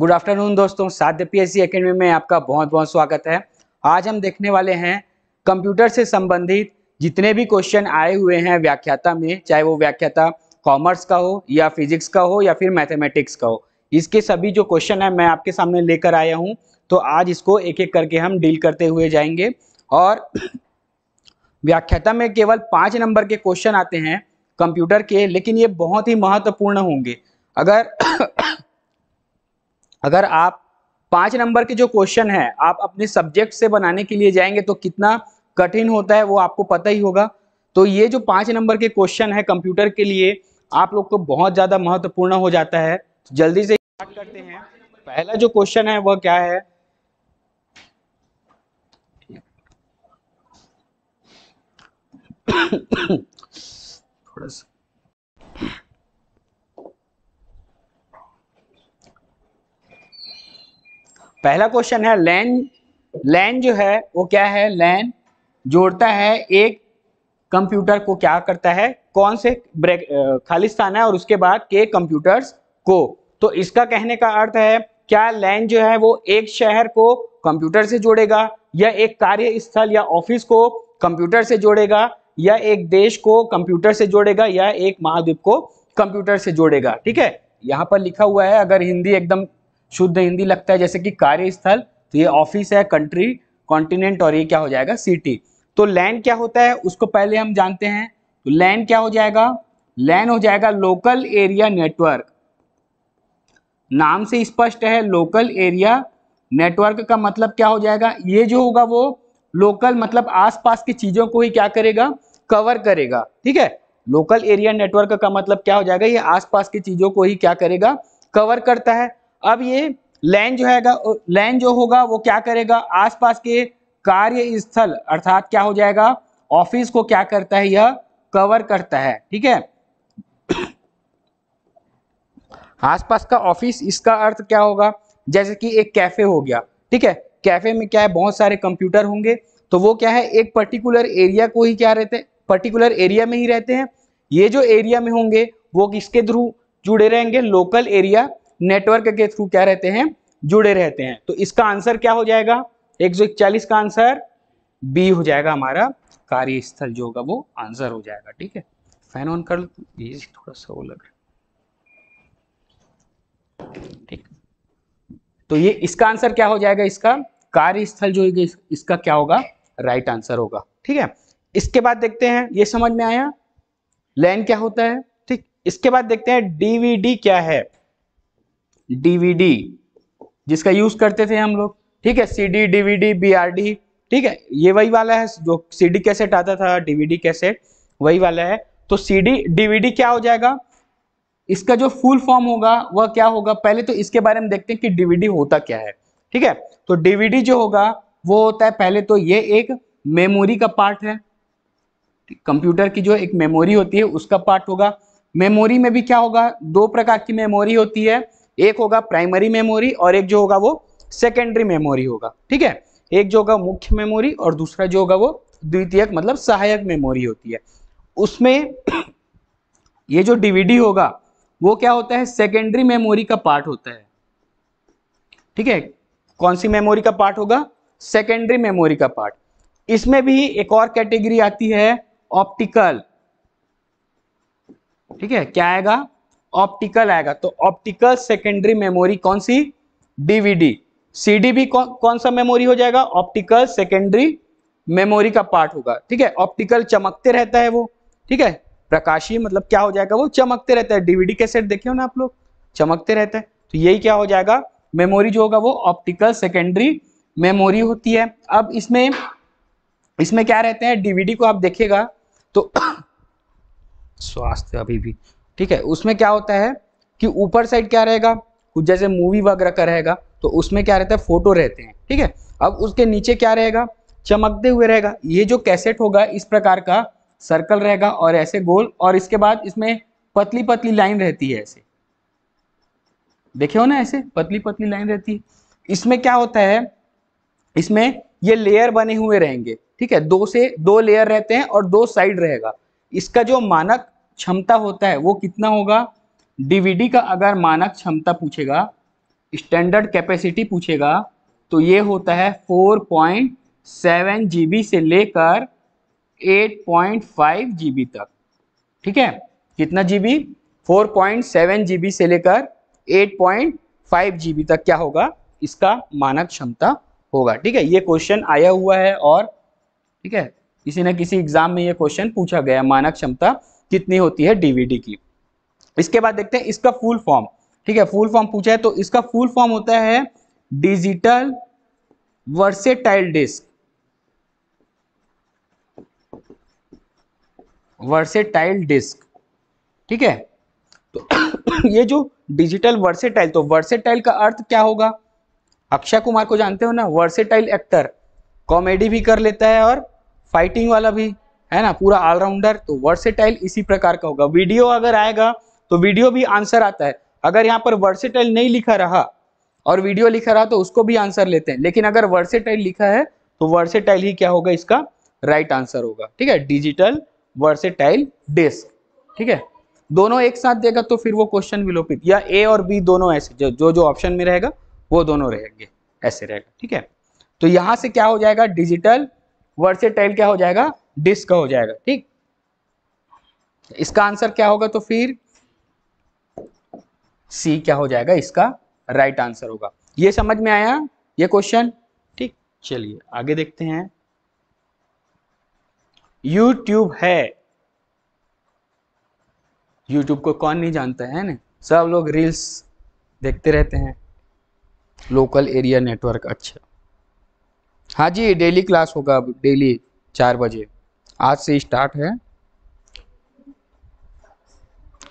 Good afternoon दोस्तों। साध्य P S C academy में आपका बहुत बहुत स्वागत है। आज हम देखने वाले हैं कंप्यूटर से संबंधित जितने भी क्वेश्चन आए हुए हैं व्याख्याता में, चाहे वो व्याख्याता कॉमर्स का हो, या फिजिक्स का हो, या फिर मैथमेटिक्स का हो। इसके सभी जो क्वेश्चन है, मैं आपके सामने लेकर आया हूँ। तो आज इसको एक एक करके हम डील करते हुए जाएँगे। और व्याख्याता में केवल पाँच नंबर के क्वेश्चन आते हैं कंप्यूटर के, लेकिन ये बहुत ही महत्वपूर्ण होंगे। अगर अगर आप पाँच नंबर के जो क्वेश्चन है, आप अपने सब्जेक्ट से बनाने के लिए जाएँगे तो कितना कठिन होता है वो आपको पता ही होगा। तो ये जो पाँच नंबर के क्वेश्चन है कंप्यूटर के लिए, आप लोग को बहुत ज़्यादा महत्वपूर्ण हो जाता है। जल्दी से स्टार्ट करते हैं। पहला जो क्वेश्चन है वह क्या है? थोड़ा सा। पहला क्वेश्चन है लैन लैन जो है, वो क्या है? लैन जोड़ता है एक कंप्यूटर को क्या करता है? कौन से ब्रेक खाली स्थान है और उसके बाद के कंप्यूटर्स को। तो इसका कहने का अर्थ है, क्या लैन जो है, वो एक शहर को कंप्यूटर से जोड़ेगा या एक कार्य स्थल या ऑफ़िस को कंप्यूटर से जोड़ेगा या एक देश को कंप्यूटर से जोड़ेगा या एक महाद्वीप को कंप्यूटर से जोड़ेगा? ठीक है? यहाँ पर लिखा हुआ है, अगर हिंदी एकदम शुद्ध हिंदी लगता है, जैसे कि कार्यस्थल तो ये ऑफ़िस है कंट्री कॉन्टिनेंट और ये क्या हो जाएगा सिटी तो लैंड क्या होता है, उसको पहले हम जानते हैं तो लैंड क्या हो जाएगा? लैन हो जाएगा लोकल एरिया नेटवर्क नाम से स्पष्ट है लोकल एरिया नेटवर्क का मतलब क्या हो जाएगा? ये जो होगा वो लोकल मतलब आसपास की चीज़ों को ही क्या करेगा? कवर करेगा. ठीक है? लोकल एरिया नेटवर्क का मतलब क्या हो जाएगा? ये आसपास की चीज़ों को ही क्या करेगा? कवर करता है. अब ये लैन जो है लैन जो होगा, वो क्या करेगा? आसपास के कार्य स्थल अर्थात क्या हो जाएगा? ऑफ़िस को क्या करता है? यह कवर करता है, ठीक है? आसपास का ऑफ़िस, इसका अर्थ क्या होगा? जैसे कि एक कैफ़े हो गया, ठीक है? कैफ़े में क्या है? बहुत सारे कंप्यूटर होंगे तो वो क्या है? एक पर्टिकुलर एरिया को ही क्या रहते हैं? पर्टिकुलर एरिया में ही रहते हैं। ये जो एरिया में होंगे, वो किसके थ्रू जुड़े रहेंगे? लोकल एरिया नेटवर्क के थ्रू क्या रहते हैं? जुड़े रहते हैं। तो इसका आंसर क्या हो जाएगा? एक का आंसर, बी हो जाएगा हमारा कार्यस्थल जो होगा, वो आंसर हो जाएगा, ठीक है? फ़ैन ऑन कर ये थोड़ा सा वो लग रहा ठीक। तो ये इसका आंसर क्या हो जाएगा इसका? कार्यस्थल जो है इसका क्या होगा? राइट आंसर होगा, ठीक है? इसके बाद देखते हैं, ये समझ में आया? लैन क्या होता है? ठीक। इसके बाद देखते हैं, डीवीडी क्या है? डीवीडी जिसका यूज़ करते थे हम लोग। ठीक है सीडी डीवीडी बीआरडी ठीक है, ये वही वाला है जो सीडी कैसेट आता था डीवीडी कैसेट वही वाला है। तो सीडी डीवीडी क्या हो जाएगा? इसका जो फुल फॉर्म होगा, वह क्या होगा? पहले तो इसके बारे में देखते हैं कि डीवीडी होता क्या है। ठीक है तो डीवीडी जो होगा, वो होता है पहले तो ये एक मेमोरी का पार्ट है। कंप्यूटर की जो एक मेमोरी होती है, उसका पार्ट होगा। मेमोरी में भी क्या होगा? दो प्रकार की मेमोरी होती है। एक होगा प्राइमरी मेमोरी और एक जो होगा वो सेकेंडरी मेमोरी होगा, ठीक है? एक जो होगा मुख्य मेमोरी और दूसरा जो होगा वो द्वितीयक मतलब सहायक मेमोरी होती है। उसमें ये जो डीवीडी होगा, वो क्या होता है? सेकेंडरी मेमोरी का पार्ट होता है। ठीक है? कौन सी मेमोरी का पार्ट होगा? सेकेंडरी मेमोरी का पार्ट इसमें भी एक और कैटेगरी आती है ऑप्टिकल ठीक है? क्या आएगा? ऑप्टिकल आएगा। तो ऑप्टिकल सेकेंडरी मेमोरी कौन सी? डीवीडी सीडी भी कौन कौन सा मेमोरी हो जाएगा? ऑप्टिकल सेकेंडरी मेमोरी का पार्ट होगा। ठीक है? ऑप्टिकल चमकते रहता है वो। ठीक है? प्रकाशीय मतलब क्या हो जाएगा वो? चमकते रहता है। डीवीडी कैसेट देखे हो ना आप लोग? चमकते रहता है। तो यही क्या हो जाएगा? मेमोरी जो होगा वो ऑप्टिकल सेकेंडरी मेमोरी होती है। अब इसमें इसमें क्या रहते हैं? डीवीडी को आप देखेगा तो स्वास्थ्य अभी भी ठीक है, उसमें क्या होता है कि ऊपर साइड क्या रहेगा? कुछ जैसे मूवी वगैरह का रहेगा तो उसमें क्या रहता है? फ़ोटो रहते हैं, ठीक है? अब उसके नीचे क्या रहेगा? चमकते हुए रहेगा। ये जो कैसेट होगा, इस प्रकार का सर्कल रहेगा और ऐसे गोल, और इसके बाद इसमें पतली पतली लाइन रहती है ऐसे। देखे हो ना ऐसे? पतली पतली लाइन रहती है। इसमें क्या होता है? इसमें ये लेयर बने हुए रहेंगे, ठीक है? दो से दो लेयर रहते हैं और दो साइड रहेगा। इसका जो मानक क्षमता होता है, वो कितना होगा? डीवीडी का अगर मानक क्षमता पूछेगा स्टैंडर्ड कैपेसिटी पूछेगा तो ये होता है 4.7 जीबी से लेकर 8.5 जीबी तक। ठीक है? कितना जीबी 4.7 जीबी से लेकर 8.5 जीबी तक क्या होगा? इसका मानक क्षमता होगा। ठीक है? ये क्वेश्चन आया हुआ है और, ठीक है? किसी न किसी एग्ज़ाम में ये क्वेश्चन पूछा गया, मानक क्षमता कितनी होती है डीवीडी की। इसके बाद देखते हैं इसका फुल फॉर्म ठीक है फुल फॉर्म पूछा है तो इसका फुल फॉर्म होता है digital versatile disc versatile disc ठीक है तो ये जो डिजिटल वर्सेटाइल तो वर्सेटाइल का अर्थ क्या होगा? अक्षय कुमार को जानते हो ना? वर्सेटाइल एक्टर कॉमेडी भी कर लेता है और फाइटिंग वाला भी। है ना, पूरा ऑलराउंडर तो वर्सेटाइल इसी प्रकार का होगा। वीडियो अगर आएगा तो वीडियो भी आंसर आता है। अगर यहाँ पर वर्सेटाइल नहीं लिखा रहा और वीडियो लिखा रहा तो उसको भी आंसर लेते हैं। लेकिन अगर वर्सेटाइल लिखा है तो वर्सेटाइल ही क्या होगा इसका? राइट आंसर होगा। ठीक है? डिजिटल वर्सेटाइल डिस्क ठीक है? दोनों एक साथ देगा तो फिर वो क्वेश्चन विलोपित या ए और बी दोनों ऐसे, जो जो ऑप्शन में रहेगा, वो दोनों रहेंगे। ऐसे रहेगा। ठीक है? तो यहाँ से क्या हो जाएगा? डिजिटल वर्सेटाइल क्या हो जाएगा? डिस्क हो जाएगा, ठीक? इसका आंसर क्या होगा तो फिर? सी क्या हो जाएगा, इसका राइट आंसर होगा। ये समझ में आया? ये क्वेश्चन? ठीक, चलिए, आगे देखते हैं। यूट्यूब है। यूट्यूब को कौन नहीं जानता है ना? सब लोग रील्स देखते रहते हैं। लोकल एरिया नेटवर्क अच्छा। हाँ जी, डेली क्लास होगा अब, डेली चार बजे। आज से स्टार्ट है।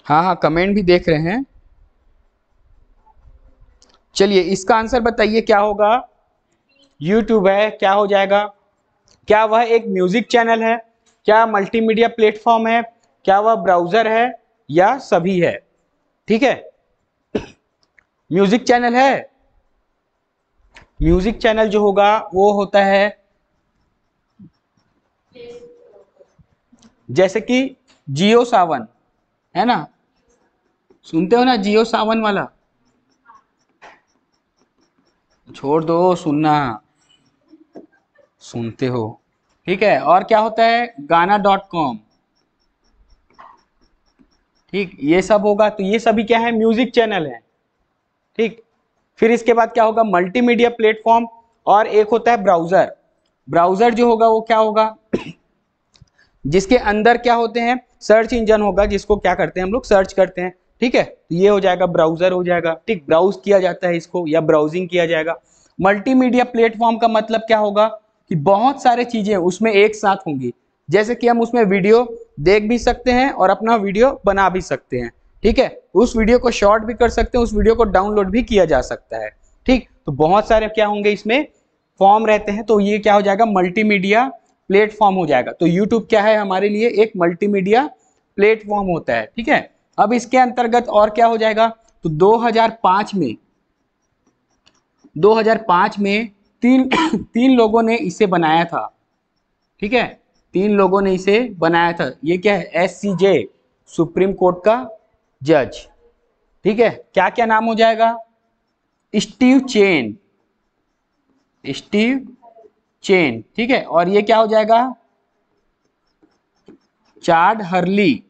हाँ हाँ कमेंट भी देख रहे हैं। चलिए, इसका आंसर बताइए, क्या होगा? यूट्यूब है, क्या हो जाएगा? क्या वह एक म्यूज़िक चैनल है? क्या मल्टीमीडिया प्लेटफॉर्म है? क्या वह ब्राउज़र है? या सभी है? ठीक है? म्यूज़िक चैनल है। म्यूज़िक चैनल जो होगा, वो होता है जैसे कि जियो सावन, है ना? सुनते हो ना जियो सावन वाला? छोड़ दो सुनना। सुनते हो। ठीक है, और क्या होता है? गाना डॉट कॉम। ठीक, ये सब होगा तो ये सभी क्या है? म्यूज़िक चैनल है। ठीक, फिर इसके बाद क्या होगा? मल्टीमीडिया प्लेटफॉर्म, और एक होता है ब्राउज़र। ब्राउज़र जो होगा, वो क्या होगा? जिसके अंदर क्या होते हैं? सर्च इंजन होगा, जिसको क्या करते हैं हम लोग? सर्च करते हैं। ठीक है? तो ये हो जाएगा ब्राउज़र हो जाएगा। ठीक ब्राउज किया जाता है इसको, या ब्राउजिंग किया जाएगा। मल्टीमीडिया प्लेटफॉर्म का मतलब क्या होगा? कि बहुत सारे चीज़ें उसमें एक साथ होंगी। जैसे कि हम उसमें वीडियो देख भी सकते हैं और अपना वीडियो बना भी सकते हैं। ठीक है? उस वीडियो को शॉर्ट भी कर सकते हैं, उस वीडियो को डाउनलोड भी किया जा सकता है। ठीक? तो बहुत सारे क्या होंगे इसमें? फॉर्म रहते हैं। तो ये क्या हो जाएगा? मल्टीमीडिया प्लेटफॉर्म हो जाएगा। तो यूट्यूब क्या है हमारे लिए? एक मल्टीमीडिया प्लेटफॉर्म होता है, ठीक है? अब इसके अंतर्गत और क्या हो जाएगा? तो 2005 में 2005 में तीन तीन लोगों ने इसे बनाया था, ठीक है? तीन लोगों ने इसे बनाया था। ये क्या है? S C J supreme court का जज ठीक है? क्या क्या नाम हो जाएगा? स्टीव चेन स्टीव चेन, ठीक है? और ये क्या हो जाएगा? चार्ड हरली।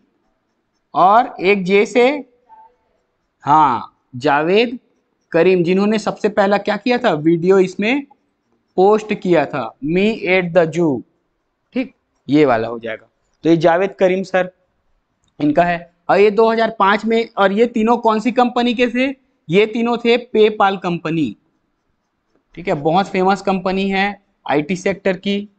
और एक जे से हाँ जावेद करीम, जिन्होंने सबसे पहला क्या किया था? वीडियो इसमें पोस्ट किया था। Me at the zoo. ठीक? ये वाला हो जाएगा। तो ये जावेद करीम सर, इनका है। और ये 2005 में, और ये तीनों कौन सी कंपनी के थे? ये तीनों थे पेपाल कंपनी। ठीक है? बहुत फ़ेमस कंपनी है। आईटी सेक्टर की।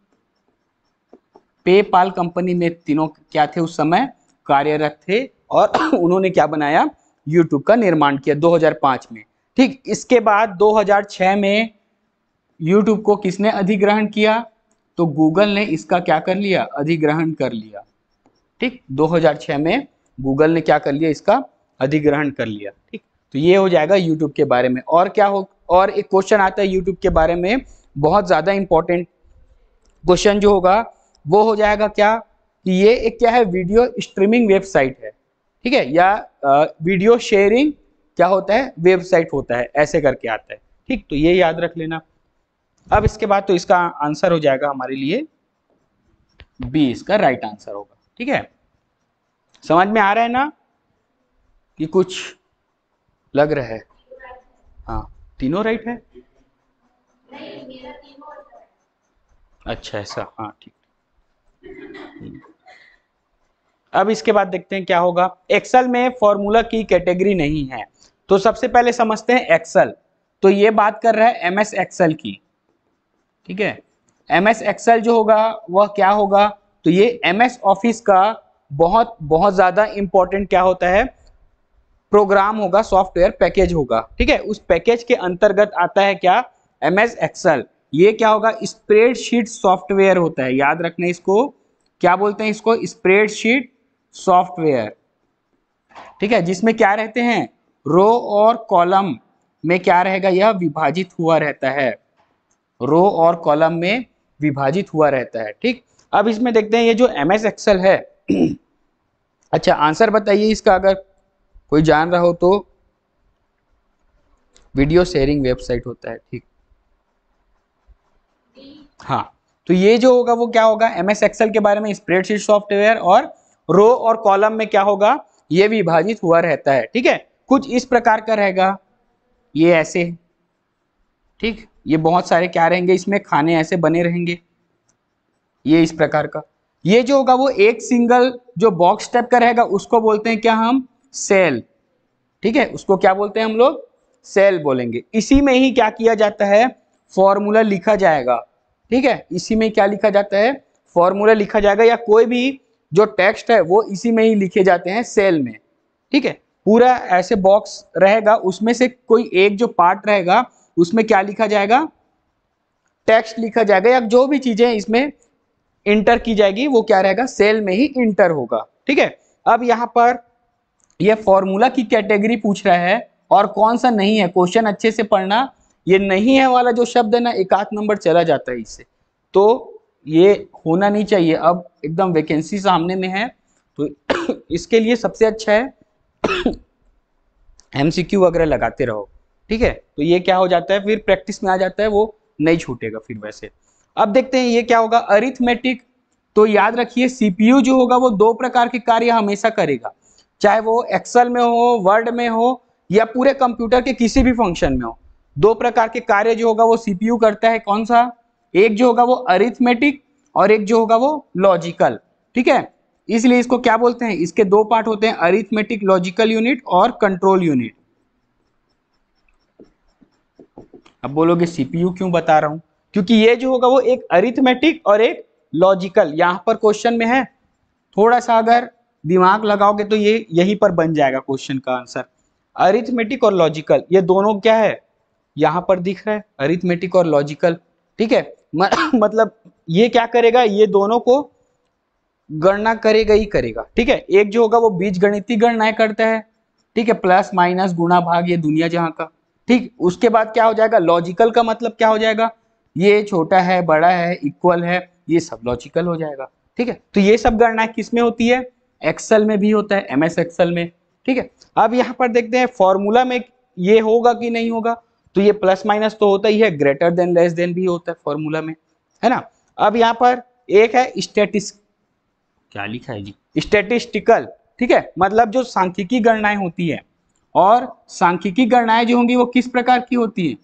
पेपाल कंपनी में तीनों क्या थे उस समय? कार्यरत थे और उन्होंने क्या बनाया? यूट्यूब का निर्माण किया 2005 में। ठीक, इसके बाद 2006 में यूट्यूब को किसने अधिग्रहण किया? तो गूगल ने इसका क्या कर लिया? अधिग्रहण कर लिया। ठीक 2006 में गूगल ने क्या कर लिया? इसका अधिग्रहण कर लिया। ठीक तो ये हो जाएगा यूट्यूब के बारे में। और क्या हो, और एक क्वेश्चन आता है यूट्यूब के बारे में। बहुत ज़्यादा इंपॉर्टेंट क्वेश्चन जो होगा, वो हो जाएगा क्या? कि ये एक क्या है? वीडियो स्ट्रीमिंग वेबसाइट है। ठीक है? या वीडियो शेयरिंग क्या होता है? वेबसाइट होता है। ऐसे करके आता है। ठीक? तो ये याद रख लेना। अब इसके बाद तो इसका आंसर हो जाएगा हमारे लिए बी इसका राइट आंसर होगा। ठीक है? समझ में आ रहा है ना? कि कुछ लग रहा है। हाँ तीनों राइट है? अच्छा ऐसा। हाँ ठीक। अब इसके बाद देखते हैं क्या होगा। एक्सेल में फॉर्मूला की कैटेगरी नहीं है। तो सबसे पहले समझते हैं एक्सल तो ये बात कर रहा है एम एस एक्सेल की। ठीक है? एम एस एक्सेल जो होगा, वह क्या होगा? तो ये एम एस ऑफ़िस का बहुत बहुत ज़्यादा इंपॉर्टेंट क्या होता है? प्रोग्राम होगा सॉफ्टवेयर पैकेज होगा। ठीक है? उस पैकेज के अंतर्गत आता है क्या? एम एस एक्सेल ये क्या होगा? स्प्रेडशीट सॉफ्टवेयर होता है। याद रखना इसको। क्या बोलते हैं इसको? स्प्रेडशीट सॉफ्टवेयर ठीक है? जिसमें क्या रहते हैं? रो और कॉलम में क्या रहेगा? यह विभाजित हुआ रहता है। रो और कॉलम में विभाजित हुआ रहता है। ठीक? अब इसमें देखते हैं, ये जो एम एस एक्सल है। अच्छा आंसर बताइए इसका अगर कोई जान रहा हो तो। वीडियो शेयरिंग वेबसाइट होता है। ठीक। हाँ। तो ये जो होगा, वो क्या होगा? एम एस एक्सल के बारे में स्प्रेडशीट सॉफ्टवेयर और रो और कॉलम में क्या होगा? ये विभाजित हुआ रहता है, ठीक है? कुछ इस प्रकार का रहेगा। ये ऐसे, ठीक? ये बहुत सारे क्या रहेंगे इसमें? खाने ऐसे बने रहेंगे। ये इस प्रकार का। ये जो होगा, वो एक सिंगल जो बॉक्स टाइप का रहेगा, उसको बोलते हैं क्या हम? सेल ठीक है? उसको क्या बोलते हैं हम लोग? सेल बोलेंगे। इसी में ही क्या किया जाता है? फॉर्मूला लिखा जाएगा। ठीक है? इसी में क्या लिखा जाता है? फॉर्मूला लिखा जाएगा या कोई भी जो टेक्स्ट है, वो इसी में ही लिखे जाते हैं सेल में। ठीक है? पूरा ऐसे बॉक्स रहेगा, उसमें से कोई एक जो पार्ट रहेगा, उसमें क्या लिखा जाएगा? टेक्स्ट लिखा जाएगा या जो भी चीज़ें इसमें इंटर की जाएगी, वो क्या रहेगा? सेल में ही इंटर होगा। ठीक है? अब यहाँ पर यह फॉर्मूला की कैटेगरी पूछ रहा है और कौन सा नहीं है? क्वेश्चन अच्छे से पढ़ना। ये नहीं है वाला जो शब्द है ना, एक आध नंबर चला जाता है इससे। तो ये होना नहीं चाहिए। अब एकदम वैकेंसी सामने में है तो इसके लिए सबसे अच्छा है एमसीक्यू वगैरह लगाते रहो, ठीक है? तो ये क्या हो जाता है, फिर प्रैक्टिस में आ जाता है, वो नहीं छूटेगा फिर वैसे। अब देखते हैं ये क्या होगा अरिथमेटिक तो याद रखिए सीपीयू जो होगा, वो दो प्रकार के कार्य हमेशा करेगा। चाहे वो एक्सेल में हो वर्ड में हो, या पूरे कंप्यूटर के किसी भी फ़ंक्शन में हो। दो प्रकार के कार्य जो होगा वो सीपीयू करता है कौन सा? एक जो होगा वो अरिथमेटिक और एक जो होगा वो लॉजिकल ठीक है? इसलिए इसको क्या बोलते हैं? इसके दो पार्ट होते हैं अरिथमेटिक लॉजिकल यूनिट और कंट्रोल यूनिट अब बोलोगे, सीपीयू क्यों बता रहा हूँ? क्योंकि ये जो होगा वो एक अरिथमेटिक और एक लॉजिकल यहाँ पर क्वेश्चन में है। थोड़ा सा अगर दिमाग लगाओगे तो ये यहीं पर बन जाएगा क्वेश्चन का आंसर अरिथमेटिक और लॉजिकल ये दोनों क्या है? यहाँ पर दिख रहा है अरिथमेटिक और लॉजिकल ठीक है? मतलब ये क्या करेगा? ये दोनों को गणना करेगा ही करेगा, ठीक है? एक जो होगा वो बीज गणितीय गणनाएँ करता है, ठीक है? प्लस माइनस गुणा, भाग, ये दुनिया जहाँ का, ठीक? उसके बाद क्या हो जाएगा? लॉजिकल का मतलब क्या हो जाएगा? ये छोटा है, बड़ा है इक्वल है, ये सब लॉजिकल हो जाएगा, ठीक है? तो ये सब गणना किसमें होती है? एक्सेल में भी होता है एम एस एक्सेल में, ठीक है? अब यहाँ पर देखते हैं फॉर्मूला में ये होगा कि नहीं होगा? तो ये प्लस माइनस तो होता ही है ग्रेटर देन लेस देन भी होता है फॉर्मूला में है ना? अब यहाँ पर एक है स्टेटिस क्या लिखा है जी? स्टेटिस्टिकल ठीक है? मतलब जो सांख्यिकी गणनाएँ होती है और सांख्यिकी गणनाएँ जो होंगी वो किस प्रकार की होती है?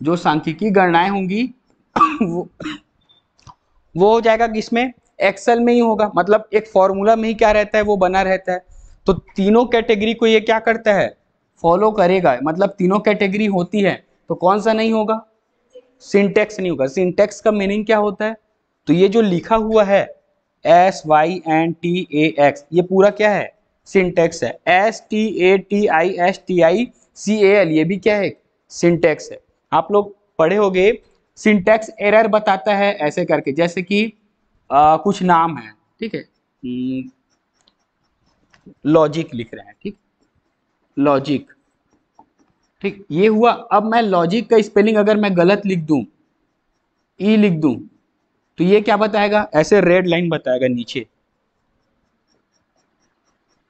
जो सांख्यिकी गणनाएँ होंगी वो वो हो जाएगा किसमें एक्सेल में ही होगा। मतलब एक फॉर्मूला में ही क्या रहता है वो बना रहता है। तो तीनों कैटेगरी को ये क्या करता है? फॉलो करेगा मतलब तीनों कैटेगरी होती है तो कौन सा नहीं होगा? सिंटेक्स नहीं होगा। सिंटेक्स का मीनिंग क्या होता है? तो ये जो लिखा हुआ है S Y N T A X ये पूरा क्या है? सिंटेक्स है। S T A T I S T I C A L ये भी क्या है? सिंटेक्स है। आप लोग पढ़े होंगे सिंटेक्स एरर बताता है ऐसे करके जैसे कि आ, कुछ नाम है ठीक है? लॉजिक हम्म, लिख रहे हैं ठीक? लॉजिक ठीक, ये हुआ। अब मैं लॉजिक का स्पेलिंग अगर मैं गलत लिख दूँ ई लिख दूँ तो ये क्या बताएगा? ऐसे रेड लाइन बताएगा नीचे।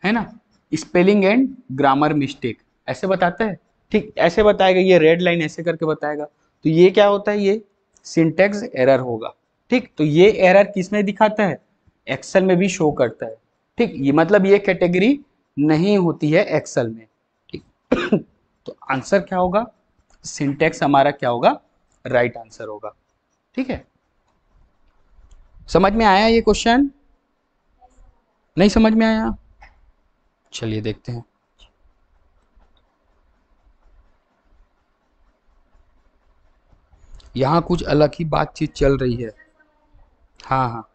है ना? स्पेलिंग एंड ग्रामर मिस्टेक ऐसे बताता है? ठीक, ऐसे बताएगा, ये रेड लाइन ऐसे करके बताएगा। तो ये क्या होता है? ये सिंटेक्स एरर होगा। ठीक तो ये एरर किसमें दिखाता है? एक्सेल में भी शो करता है। ठीक, ये मतलब ये कैटेगरी नहीं होती है एक्सेल में। तो आंसर क्या होगा? सिंटेक्स हमारा क्या होगा? राइट right आंसर होगा। ठीक है? समझ में आया ये क्वेश्चन नहीं समझ में आया? चलिए देखते हैं। यहाँ कुछ अलग ही बातचीत चल रही है। हाँ हाँ।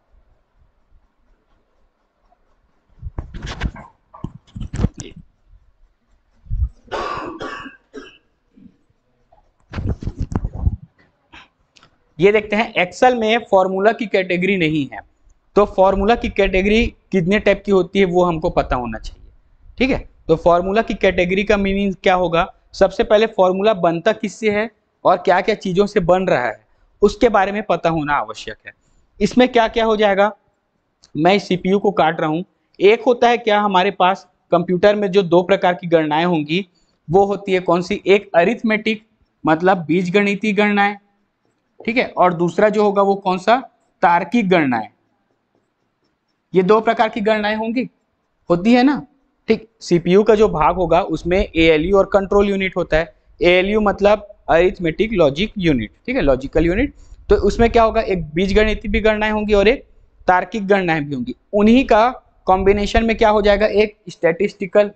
ये देखते हैं एक्सेल में फॉर्मूला की कैटेगरी नहीं है। तो फॉर्मूला की कैटेगरी कितने टाइप की होती है, वो हमको पता होना चाहिए। ठीक है? तो फॉर्मूला की कैटेगरी का मीनिंग क्या होगा? सबसे पहले फॉर्मूला बनता किससे है और क्या क्या चीज़ों से बन रहा है, उसके बारे में पता होना आवश्यक है। इसमें क्या क्या हो जाएगा? मैं सीपीयू को काट रहा हूँ। एक होता है, क्या हमारे पास कंप्यूटर में जो दो प्रकार की गणनाएँ होंगी, वो होती है कौन सी? एक अरिथमेटिक मतलब बीज गणितीय गणनाएँ। ठीक है? और दूसरा जो होगा वो कौन सा? तार्किक गणनाएँ। ये दो प्रकार की गणनाएँ होंगी। होती है ना? ठीक, सीपीयू का जो भाग होगा, उसमें एएलयू और कंट्रोल यूनिट होता है। एएलयू मतलब अरिथमेटिक लॉजिक यूनिट ठीक है? लॉजिकल यूनिट तो उसमें क्या होगा? एक बीज गणित भी गणनाएँ होंगी और एक तार्किक गणनाएँ भी होंगी। उन्हीं का कॉम्बिनेशन में क्या हो जाएगा? एक स्टेटिस्टिकल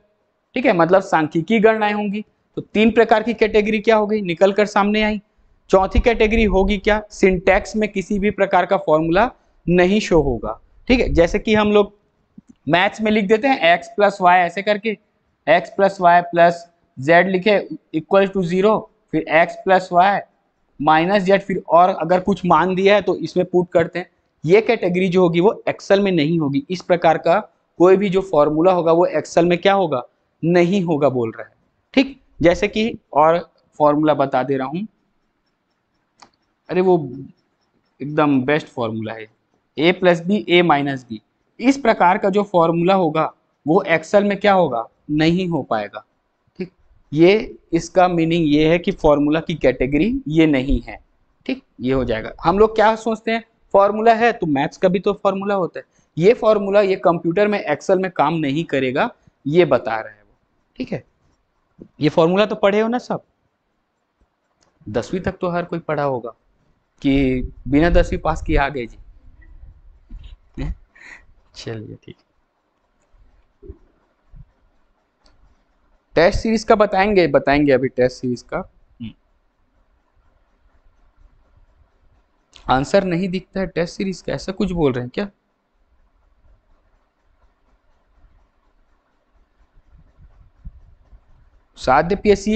ठीक है? मतलब सांख्यिकी गणनाएँ होंगी। तो तीन प्रकार की कैटेगरी क्या हो गई? निकल कर सामने आई। चौथी कैटेगरी होगी क्या? सिंटैक्स में किसी भी प्रकार का फॉर्मूला नहीं शो होगा। ठीक है? जैसे कि हम लोग मैथ्स में लिख देते हैं, एक्स प्लस वाई ऐसे करके, X plus Y plus Z लिखे, इक्वल टू ज़ीरो, फिर X plus Y minus Z, फिर और अगर कुछ मान दिया है तो इसमें पुट करते हैं। ये कैटेगरी जो होगी वो एक्सेल में नहीं होगी। इस प्रकार का कोई भी जो फॉर्मूला होगा वो एक्सेल में क्या होगा? नहीं होगा बोल रहा है। ठीक? जैसे कि और फॉर्मूला बता दे रहा हूँ। अरे वो एकदम बेस्ट फॉर्मूला है। A plus B A minus B इस प्रकार का जो फॉर्मूला होगा, वो एक्सेल में क्या होगा? नहीं हो पाएगा। ठीक? ये, इसका मीनिंग ये है कि फॉर्मूला की कैटेगरी ये नहीं है। ठीक? ये हो जाएगा। हम लोग क्या सोचते हैं? फॉर्मूला है तो मैथ्स का भी तो फॉर्मूला होता है। ये फॉर्मूला ये कंप्यूटर में एक्सेल में काम नहीं करेगा, ये बता रहा है वो। ठीक है? ये फॉर्मूला तो पढ़े हो ना सब? दसवीं तक तो हर कोई पढ़ा होगा। कि बिना दसवीं पास किए आ गए जी। चलिए ठीक। टेस्ट सीरीज़ का बताएँगे बताएँगे अभी टेस्ट सीरीज़ का। आंसर नहीं दिखता है टेस्ट सीरीज़ का ऐसा कुछ बोल रहे हैं क्या? साध्य पीएससी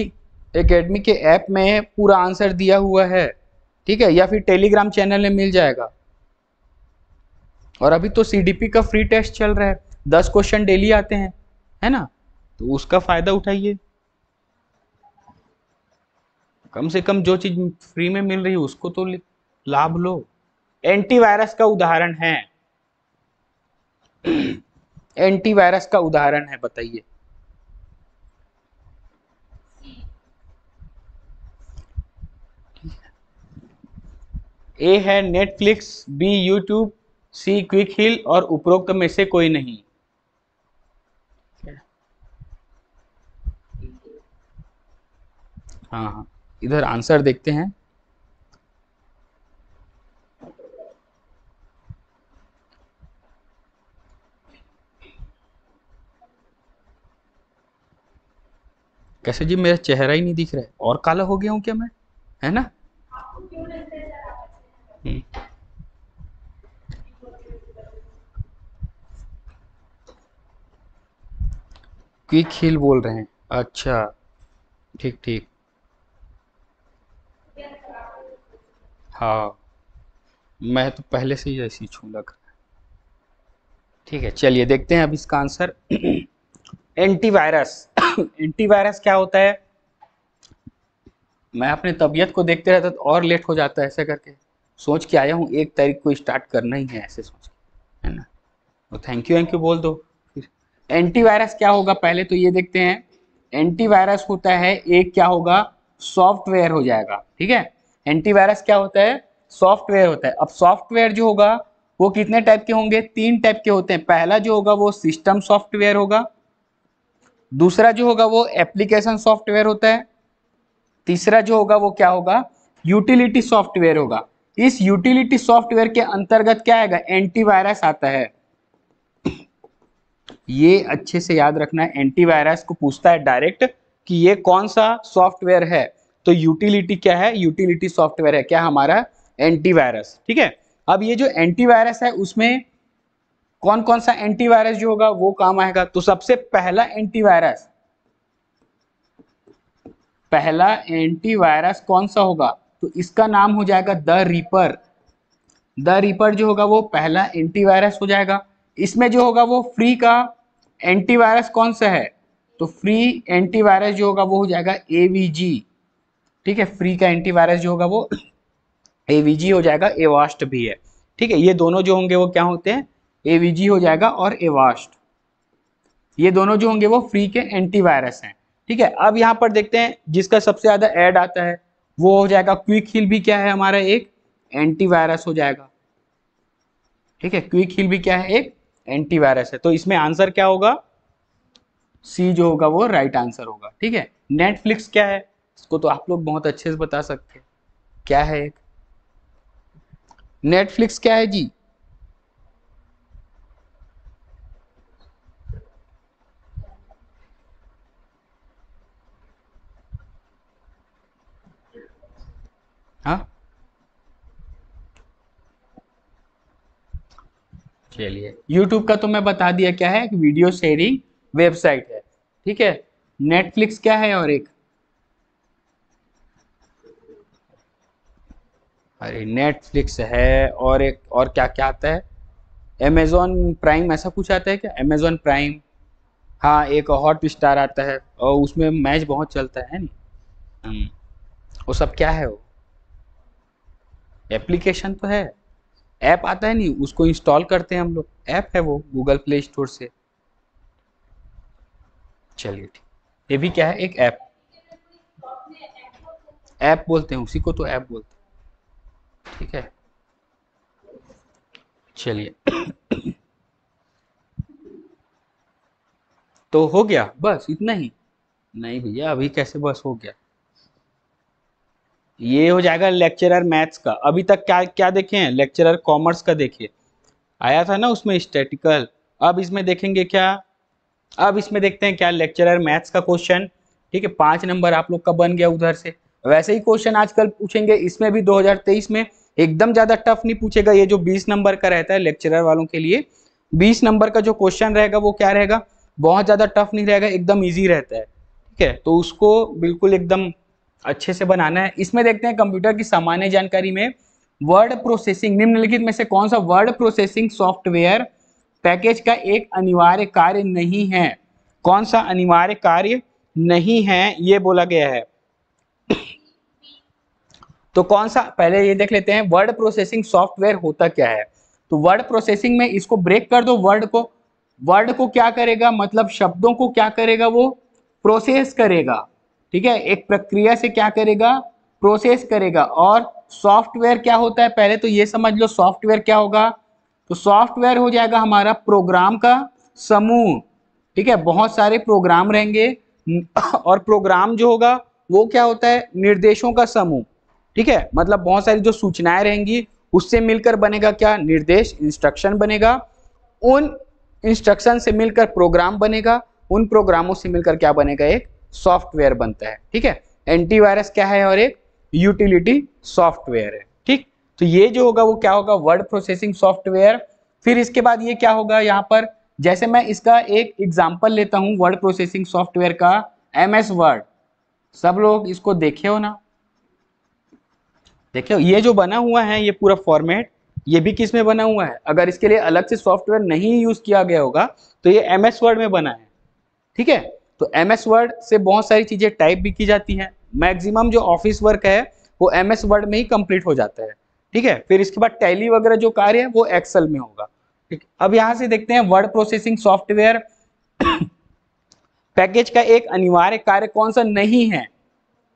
एकेडमी के ऐप में पूरा आंसर दिया हुआ है। ठीक है? या फिर टेलीग्राम चैनल में मिल जाएगा। और अभी तो सीडीपी का फ्री टेस्ट चल रहा है। दस क्वेश्चन डेली आते हैं, है ना? तो उसका फ़ायदा उठाइए। कम से कम जो चीज़ फ्री में मिल रही है, उसको तो लाभ लो। एंटीवायरस का उदाहरण है। एंटीवायरस का उदाहरण है, बताइए। ए है Netflix B YouTube C Quick Heal और उपरोक्त में से कोई नहीं। हाँ हाँ। इधर आंसर देखते हैं। कैसे जी, मेरा चेहरा ही नहीं दिख रहा है। और काला हो गया हूँ क्या मैं? है ना? क्विक हिल बोल रहे हैं। अच्छा। ठीक ठीक। हाँ। मैं तो पहले से ही ऐसी छू लग। ठीक है चलिए देखते हैं अब इसका आंसर। एंटीवायरस। एंटीवायरस क्या होता है? मैं अपने तबीयत को देखते रहता तो और लेट हो जाता है ऐसे करके। सोच के आया हूँ, एक तारीख को स्टार्ट करना ही है, ऐसे सोच है ना? तो थैंक यू थैंक यू बोल दो। फिर एंटीवायरस क्या होगा? पहले तो ये देखते हैं एंटीवायरस होता है, एक क्या होगा? सॉफ्टवेयर हो जाएगा, ठीक है? एंटीवायरस क्या होता है? सॉफ्टवेयर होता है। अब सॉफ्टवेयर जो होगा, वो कितने टाइप के होंगे? तीन टाइप के होते हैं। पहला जो होगा, वो सिस्टम सॉफ्टवेयर होगा। दूसरा जो होगा, वो एप्लीकेशन सॉफ्टवेयर होता है। तीसरा जो होगा, वो क्या होगा? यूटिलिटी सॉफ्टवेयर होगा। इस यूटिलिटी सॉफ्टवेयर के अंतर्गत क्या आएगा? एंटीवायरस आता है। ये अच्छे से याद रखना है एंटीवायरस को पूछता है डायरेक्ट कि ये कौन सा सॉफ्टवेयर है? तो यूटिलिटी क्या है? यूटिलिटी सॉफ्टवेयर है। क्या हमारा? एंटीवायरस। ठीक है? अब ये जो एंटीवायरस है, उसमें कौन कौन सा एंटीवायरस जो होगा, वो काम आएगा। तो सबसे पहला एंटीवायरस पहला एंटीवायरस कौन सा होगा? तो इसका नाम हो जाएगा द रीपर। द रीपर जो होगा वो पहला एंटीवायरस हो जाएगा। इसमें जो होगा वो फ्री का एंटीवायरस कौन सा है? तो फ्री एंटीवायरस जो होगा वो हो जाएगा एवीजी ठीक है फ्री का एंटीवायरस जो होगा वो एवीजी हो जाएगा एवास्ट भी है। ठीक है, ये दोनों जो होंगे वो क्या होते हैं? एवीजी हो जाएगा और एवास्ट ये दोनों जो होंगे वो फ्री के एंटीवायरस हैं। ठीक है, अब यहाँ पर देखते हैं जिसका सबसे ज़्यादा ऐड आता है। वो हो जाएगा क्विक हिल भी क्या है हमारा एक एंटीवायरस हो जाएगा। ठीक है, क्विक हिल भी क्या है एक एंटीवायरस है। तो इसमें आंसर क्या होगा? सी जो होगा वो राइट आंसर होगा। ठीक है, नेटफ्लिक्स क्या है? इसको तो आप लोग बहुत अच्छे से बता सकते हैं। क्या है एक? नेटफ्लिक्स क्या है जी हाँ चलिए यूट्यूब का तो मैं बता दिया क्या है वीडियो शेयरिंग वेबसाइट है ठीक है? नेटफ्लिक्स क्या है और एक? अरे नेटफ्लिक्स है और एक और क्या क्या आता है? अमेजोन प्राइम ऐसा कुछ आता है क्या? अमेजोन प्राइम हाँ एक हॉट स्टार आता है और उसमें मैच बहुत चलता है नहीं? हम्म, वो सब क्या है वो? एप्लीकेशन तो है। ऐप आता है नहीं, उसको इंस्टॉल करते हैं हम लोग। ऐप है वो गूगल प्ले स्टोर से। चलिए ठीक। ये भी क्या है? एक ऐप। ऐप बोलते हैं, उसी को तो ऐप बोलते हैं। ठीक है? चलिए। तो हो गया, बस इतना ही। नहीं भैया, अभी कैसे बस हो गया? ये हो जाएगा लेक्चरर मैथ्स का। अभी तक क्या क्या देखे हैं? लेक्चरर कॉमर्स का देखिए आया था ना उसमें स्टेटिकल अब इसमें देखेंगे क्या? अब इसमें देखते हैं क्या? लेक्चरर मैथ्स का क्वेश्चन ठीक है, पाँच नंबर आप लोग का बन गया उधर से। वैसे ही क्वेश्चन आजकल पूछेंगे। इसमें भी 2023 में एकदम ज़्यादा टफ नहीं पूछेगा। ये जो 20 नंबर का रहता है लेक्चरर वालों के लिए 20 नंबर का जो क्वेश्चन रहेगा वो क्या रहेगा? बहुत ज़्यादा टफ नहीं रहेगा, एकदम ईजी रहता है। ठीक है तो उसको बिल्कुल एकदम अच्छे से बनाना है। इसमें देखते हैं कंप्यूटर की सामान्य जानकारी में, वर्ड प्रोसेसिंग, निम्नलिखित में से कौन सा वर्ड प्रोसेसिंग सॉफ्टवेयर पैकेज का एक अनिवार्य कार्य नहीं है? कौन सा अनिवार्य कार्य नहीं है? ये बोला गया है। तो कौन सा, पहले ये देख लेते हैं, वर्ड प्रोसेसिंग सॉफ्टवेयर होता क्या है? तो वर्ड प्रोसेसिंग में इसको ब्रेक कर दो, वर्ड को। वर्ड को क्या करेगा? मतलब शब्दों को क्या करेगा वो? प्रोसेस करेगा। ठीक है? एक प्रक्रिया से क्या करेगा? प्रोसेस करेगा। और सॉफ्टवेयर क्या होता है? पहले तो ये समझ लो सॉफ्टवेयर क्या होगा? तो सॉफ्टवेयर हो जाएगा हमारा प्रोग्राम का समूह। ठीक है? बहुत सारे प्रोग्राम रहेंगे। और प्रोग्राम जो होगा, वो क्या होता है? निर्देशों का समूह। ठीक है? मतलब बहुत सारी जो सूचनाएँ रहेंगी, उससे मिलकर बनेगा क्या? निर्देश इंस्ट्रक्शन बनेगा। उन इंस्ट्रक्शन से मिलकर प्रोग्राम बनेगा। उन प्रोग्रामों से मिलकर क्या बनेगा? एक सॉफ्टवेयर बनता है, ठीक है? एंटीवायरस क्या है और एक यूटिलिटी सॉफ्टवेयर है, ठीक? तो ये जो होगा, वो क्या होगा? Word processing software. फिर इसके बाद ये क्या होगा यहाँ पर? जैसे मैं इसका एक एग्ज़ाम्पल लेता हूँ, वर्ड प्रोसेसिंग सॉफ्टवेयर का एम एस वर्ड। सब लोग इसको देखे हो ना? देखिए ये जो बना हुआ है, ये पूरा फॉर्मेट, ये भी किसमें बना हुआ है? अगर इसके लिए अलग से सॉफ्टवेयर नहीं यूज़ किया गया होगा तो ये एम एस वर्ड में बना है, ठीक है? तो एम एस वर्ड से बहुत सारी चीज़ें टाइप भी की जाती हैं। मैक्सिमम जो ऑफ़िस वर्क है, वो एम एस वर्ड में ही कंप्लीट हो जाता है। ठीक है? फिर इसके बाद टैली वगैरह जो कार्य है, वो एक्सेल में होगा। ठीक? अब यहाँ से देखते हैं वर्ड प्रोसेसिंग सॉफ्टवेयर पैकेज का एक अनिवार्य कार्य कौन सा नहीं है?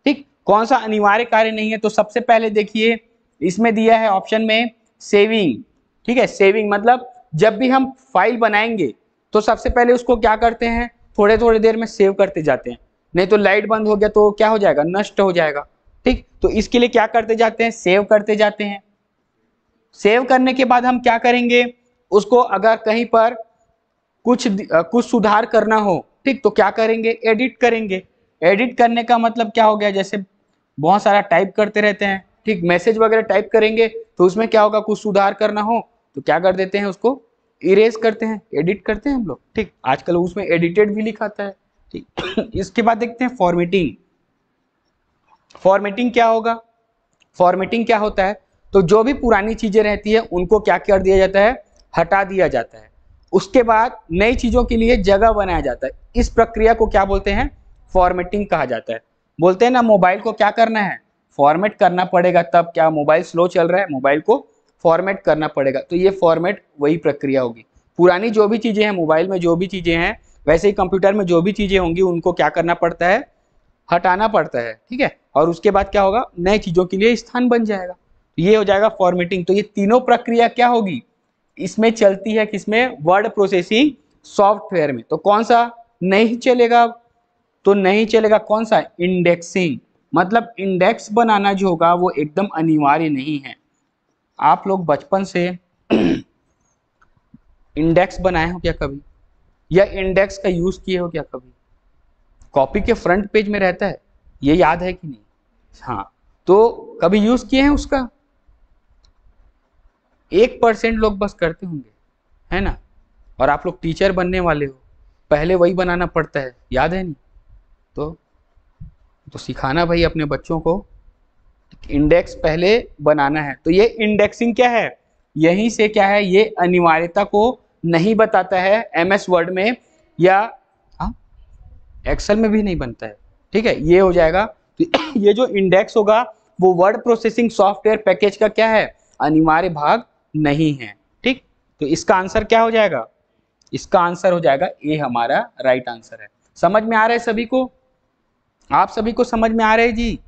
ठीक? कौन सा अनिवार्य कार्य नहीं है? तो सबसे पहले देखिए, इसमें दिया है ऑप्शन में सेविंग ठीक है? सेविंग मतलब जब भी हम फ़ाइल बनाएँगे तो सबसे पहले उसको क्या करते हैं? थोड़े थोड़े देर में सेव करते जाते हैं। नहीं तो लाइट बंद हो गया तो क्या हो जाएगा? नष्ट हो जाएगा। ठीक? तो इसके लिए क्या करते जाते हैं? सेव करते जाते हैं। सेव करने के बाद हम क्या करेंगे? उसको अगर कहीं पर कुछ कुछ सुधार करना हो, ठीक? तो क्या करेंगे? एडिट करेंगे। एडिट करने का मतलब क्या हो गया? जैसे बहुत सारा टाइप करते रहते हैं, ठीक? मैसेज वगैरह टाइप करेंगे तो उसमें क्या होगा? कुछ सुधार करना हो तो क्या कर देते हैं उसको? इरेज करते हैं एडिट करते हैं हम लोग। ठीक। आजकल उसमें एडिटेड भी लिखाता है। ठीक। इसके बाद देखते हैं फॉर्मेटिंग फॉर्मेटिंग क्या होगा? फॉर्मेटिंग क्या होता है? तो जो भी पुरानी चीज़ें रहती है उनको क्या कर दिया जाता है? हटा दिया जाता है। उसके बाद नई चीज़ों के लिए जगह बनाया जाता है। इस प्रक्रिया को क्या बोलते हैं? फॉर्मेटिंग कहा जाता है। बोलते हैं ना मोबाइल को क्या करना है? फॉर्मेट करना पड़ेगा तब। क्या मोबाइल स्लो चल रहा है? मोबाइल को फॉर्मेट करना पड़ेगा। तो ये फॉर्मेट वही प्रक्रिया होगी। पुरानी जो भी चीज़ें हैं, मोबाइल में जो भी चीज़ें हैं, वैसे ही कंप्यूटर में जो भी चीज़ें होंगी, उनको क्या करना पड़ता है? हटाना पड़ता है, ठीक है? और उसके बाद क्या होगा? नए चीज़ों के लिए स्थान बन जाएगा। तो ये हो जाएगा फॉर्मेटिंग तो ये तीनों प्रक्रिया क्या होगी? इसमें चलती है किसमें? वर्ड प्रोसेसिंग सॉफ्टवेयर में। तो कौन सा? नहीं चलेगा। तो नहीं चलेगा कौन सा? इंडेक्सिंग मतलब इंडेक्स बनाना जो होगा, वो एकदम अनिवार्य नहीं है। आप लोग बचपन से इंडेक्स बनाए हो क्या कभी? या इंडेक्स का यूज़ किए हो क्या कभी? कॉपी के फ्रंट पेज में रहता है, ये याद है कि नहीं? हाँ तो कभी यूज़ किए हैं उसका? एक परसेंट लोग बस करते होंगे, है ना? और आप लोग टीचर बनने वाले हो, पहले वही बनाना पड़ता है, याद है नहीं? तो तो सिखाना भाई अपने बच्चों को। इंडेक्स पहले बनाना है। तो ये इंडेक्सिंग क्या है? यहीं से क्या है? ये अनिवार्यता को नहीं बताता है एम एस वर्ड में या एक्सेल हाँ, में भी नहीं बनता है। ठीक है? ये हो जाएगा। तो ये जो इंडेक्स होगा वो वर्ड प्रोसेसिंग सॉफ्टवेयर पैकेज का क्या है? अनिवार्य भाग नहीं है। ठीक? तो इसका आंसर क्या हो जाएगा? इसका आंसर हो जाएगा ये हमारा राइट आंसर है। समझ में आ रहा है सभी को? आप सभी को समझ में आ रहे है जी?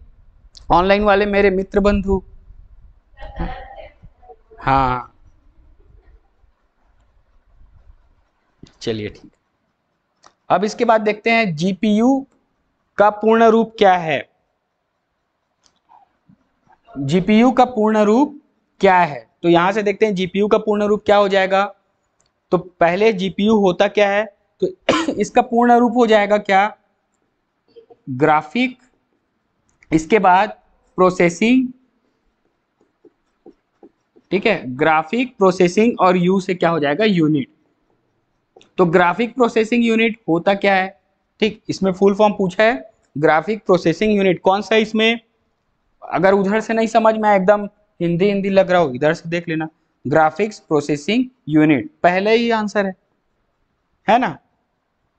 ऑनलाइन वाले मेरे मित्र बंधु। हाँ। चलिए ठीक। अब इसके बाद देखते हैं जीपीयू का पूर्ण रूप क्या है। जीपीयू का पूर्ण रूप क्या है? तो यहाँ से देखते हैं जीपीयू का पूर्ण रूप क्या हो जाएगा। तो पहले जीपीयू होता क्या है? तो इसका पूर्ण रूप हो जाएगा क्या? ग्राफिक। इसके बाद प्रोसेसिंग ठीक है ग्राफिक प्रोसेसिंग और यू से क्या हो जाएगा? यूनिट तो ग्राफिक प्रोसेसिंग यूनिट होता क्या है? ठीक, इसमें फुल फॉर्म पूछा है। ग्राफिक प्रोसेसिंग यूनिट कौन सा इसमें? अगर उधर से नहीं समझ में एकदम हिंदी हिंदी लग रहा हो, इधर से देख लेना। ग्राफिक्स प्रोसेसिंग यूनिट पहले ही आंसर है। है ना?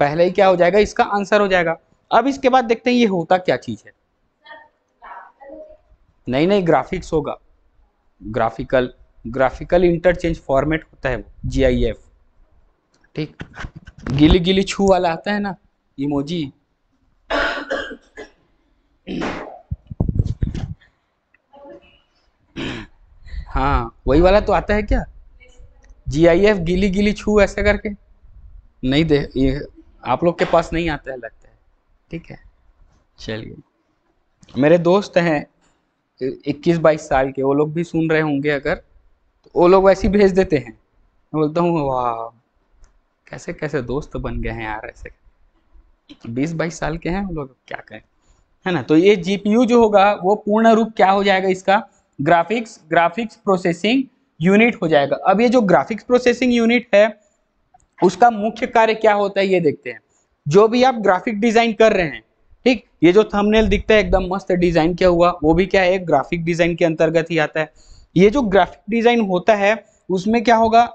पहले ही क्या हो जाएगा? इसका आंसर हो जाएगा। अब इसके बाद देखते हैं ये होता क्या चीज़ है। नहीं नहीं ग्राफिक्स होगा। ग्राफिकल ग्राफिकल इंटरचेंज फॉर्मेट होता है वो जी आई एफ़ ठीक? गिली गिली छू वाला आता है ना इमोजी हाँ वही वाला तो आता है क्या? जी आई एफ़ गिली गिली छू ऐसे करके। नहीं दे, ये आप लोग के पास नहीं आता है, लगता है। ठीक है? चलिए। मेरे दोस्त हैं इक्कीस बाईस साल के, वो लोग भी सुन रहे होंगे अगर तो वो लोग वैसे ही भेज देते हैं। मैं बोलता हूँ, वाह, कैसे कैसे दोस्त बन गए हैं यार ऐसे? बीस बाईस साल के हैं वो लोग, क्या कहें? है ना? तो ये जीपीयू जो होगा, वो पूर्ण रूप क्या हो जाएगा इसका? ग्राफिक्स ग्राफिक्स प्रोसेसिंग यूनिट हो जाएगा। अब ये जो ग्राफिक्स प्रोसेसिंग यूनिट है, उसका मुख्य कार्य क्या होता है, ये देखते हैं। जो भी आप ग्राफिक डिज़ाइन कर रहे हैं ठीक? ये जो थंबनेल दिखता है, एकदम मस्त डिज़ाइन किया हुआ, वो भी क्या है ग्राफिक डिज़ाइन के अंतर्गत ही आता है। ये जो ग्राफिक डिज़ाइन होता है, उसमें क्या होगा,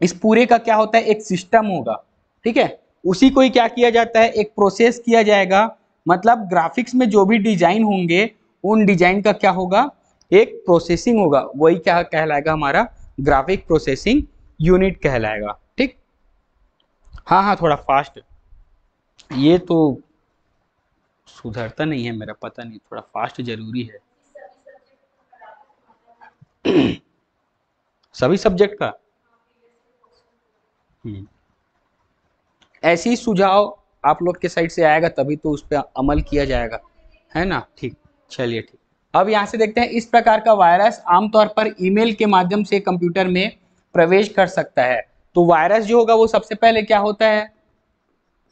इस पूरे का क्या होता है, एक सिस्टम होगा। ठीक है? उसी को ही क्या किया जाता है, एक प्रोसेस किया जाएगा। मतलब ग्राफिक्स में जो भी डिज़ाइन होंगे, उन डिज़ाइन का क्या होगा, एक प्रोसेसिंग होगा। वही क्या कहलाएगा हमारा ग्राफिक प्रोसेसिंग यूनिट कहलाएगा। ठीक? हाँ हाँ थोड़ा फास्ट ये तो सुधरता नहीं है मेरा, पता नहीं, थोड़ा फास्ट ज़रूरी है। सभी सब्जेक्ट का? हम्म। ऐसे सुझाव आप लोग के साइड से आएगा, तभी तो उस पर अमल किया जाएगा। है ना? ठीक। चलिए, ठीक। अब यहाँ से देखते हैं, इस प्रकार का वायरस आमतौर पर ईमेल के माध्यम से कंप्यूटर में प्रवेश कर सकता है। तो वायरस जो होगा, वो सबसे पहले क्या होता है?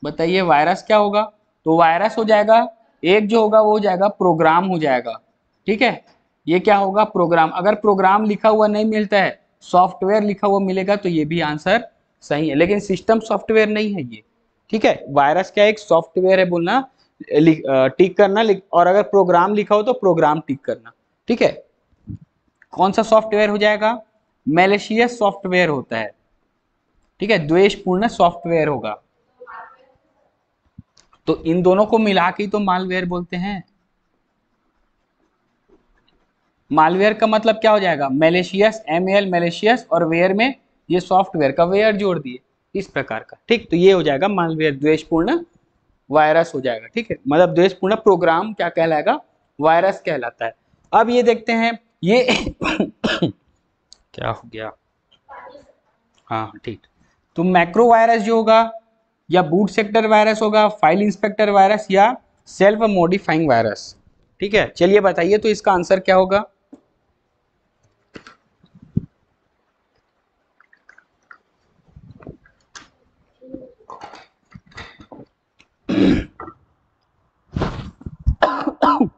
बताइए वायरस क्या होगा? तो वायरस हो जाएगा, एक जो होगा वो हो जाएगा प्रोग्राम हो जाएगा। ठीक है? ये क्या होगा? प्रोग्राम अगर प्रोग्राम लिखा हुआ नहीं मिलता है सॉफ्टवेयर लिखा हुआ मिलेगा तो ये भी आंसर सही है। लेकिन सिस्टम सॉफ्टवेयर नहीं है ये। ठीक है? वायरस क्या एक सॉफ्टवेयर है बोलना टिक करना और अगर प्रोग्राम लिखा हो तो प्रोग्राम टिक करना। ठीक है? कौन सा सॉफ्टवेयर हो जाएगा? मेलेशियस सॉफ्टवेयर होता है। ठीक है? द्वेषपूर्ण सॉफ्टवेयर होगा। तो इन दोनों को मिला के तो मालवेयर बोलते हैं। मालवेयर का मतलब क्या हो जाएगा? मेलेशियस एम एल मेलेशियस और वेयर में ये सॉफ्टवेयर का वेयर जोड़ दिए, इस प्रकार का। ठीक तो ये हो जाएगा मालवेयर द्वेषपूर्ण वायरस हो जाएगा, ठीक है? मतलब द्वेषपूर्ण प्रोग्राम क्या कहलाएगा? वायरस कहलाता है। अब ये देखते हैं, ये क्या हो गया? हाँ ठीक। तो मैक्रो वायरस जो होगा या बूट सेक्टर वायरस होगा फ़ाइल इंस्पेक्टर वायरस या सेल्फ मॉडिफाइंग वायरस ठीक है? चलिए बताइए तो इसका आंसर क्या होगा?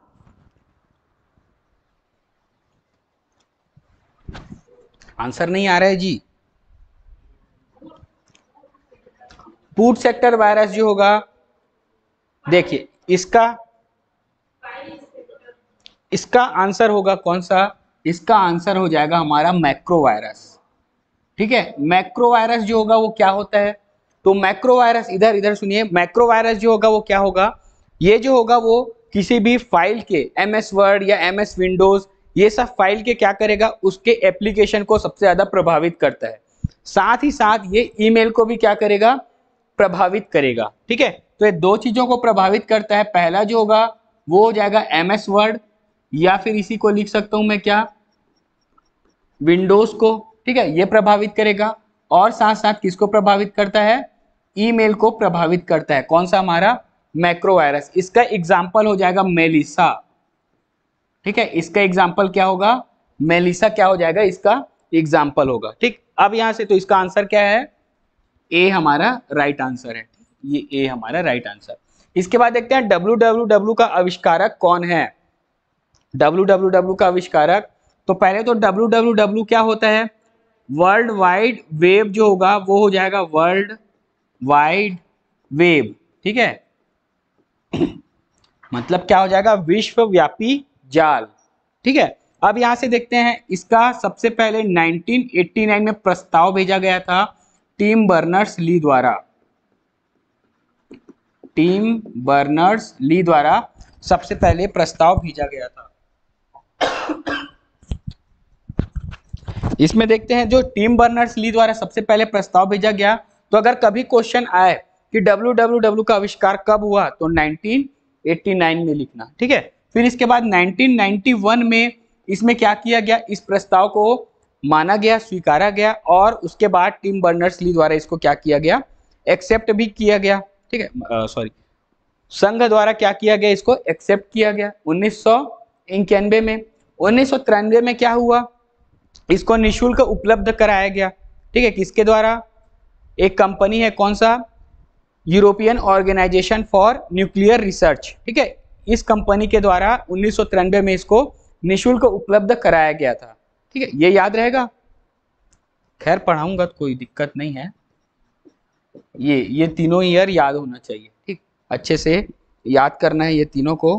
आंसर नहीं आ रहा है जी। फ़ूड सेक्टर वायरस जो होगा, देखिए, इसका इसका आंसर होगा कौन सा? इसका आंसर हो जाएगा हमारा मैक्रो वायरस ठीक है? मैक्रो वायरस जो होगा वो क्या होता है? तो मैक्रो वायरस इधर इधर सुनिए मैक्रो वायरस जो होगा वो क्या होगा? ये जो होगा वो किसी भी फ़ाइल के, एम एस वर्ड या एम एस विंडोज़, ये सब फ़ाइल के क्या करेगा? उसके एप्लीकेशन को सबसे ज़्यादा प्रभावित करता है। साथ ही साथ ये ईमेल को भी क्या करेगा? प्रभावित करेगा। ठीक है? तो ये दो चीज़ों को प्रभावित करता है। पहला जो होगा, वो हो जाएगा एम एस वर्ड, या फिर इसी को लिख सकता हूँ मैं क्या? विंडोज़ को। ठीक है? ये प्रभावित करेगा। और साथ साथ किसको प्रभावित करता है? ईमेल को प्रभावित करता है। कौन सा? हमारा मैक्रो वायरस इसका एग्ज़ाम्पल हो जाएगा मेलिसा। ठीक है? इसका एग्ज़ाम्पल क्या होगा? मेलिसा क्या हो जाएगा? इसका एग्ज़ाम्पल होगा। ठीक? अब यहाँ से तो इसका आंसर क्या है? ए हमारा राइट आंसर है ये ए हमारा राइट आंसर इसके बाद देखते हैं डब्ल्यू डब्ल्यू डब्ल्यू का आविष्कारक कौन है? डब्ल्यू डब्ल्यू डब्ल्यू का आविष्कारक तो पहले तो डब्ल्यू डब्ल्यू डब्ल्यू क्या होता है? वर्ल्ड वाइड वेब जो होगा, वो हो जाएगा वर्ल्ड वाइड वेब ठीक है? मतलब क्या हो जाएगा? विश्वव्यापी जाल, ठीक है? अब यहाँ से देखते हैं, इसका सबसे पहले 1989 में प्रस्ताव भेजा गया था। टीम बर्नर्स ली द्वारा। टीम बर्नर्स ली द्वारा सबसे पहले प्रस्ताव भेजा गया था। इसमें देखते हैं, जो टीम बर्नर्स ली द्वारा सबसे पहले प्रस्ताव भेजा गया तो अगर कभी क्वेश्चन आए कि डब्ल्यू का आविष्कार कब हुआ तो 1989 में लिखना, ठीक है? फिर इसके बाद 1991 में इसमें क्या किया गया? इस प्रस्ताव को माना गया, स्वीकारा गया और उसके बाद टीम बर्नर्स ली द्वारा इसको क्या किया गया? एक्सेप्ट भी किया गया। ठीक है? सॉरी संघ द्वारा क्या किया गया इसको? एक्सेप्ट किया गया। उन्नीस सौ इक्यानबे में। उन्नीस सौ तिरानवे में क्या हुआ? इसको निशुल्क उपलब्ध कराया गया। ठीक है? किसके द्वारा? एक कंपनी है कौन सा? European organisation for nuclear research ठीक है? इस कंपनी के द्वारा उन्नीस सौ तिरानवे में इसको निशुल्क उपलब्ध कराया गया था। ठीक है। ये याद रहेगा? खैर पढ़ाऊँगा तो कोई दिक्कत नहीं है। ये ये तीनों ईयर याद होना चाहिए। ठीक। अच्छे से याद करना है ये तीनों को।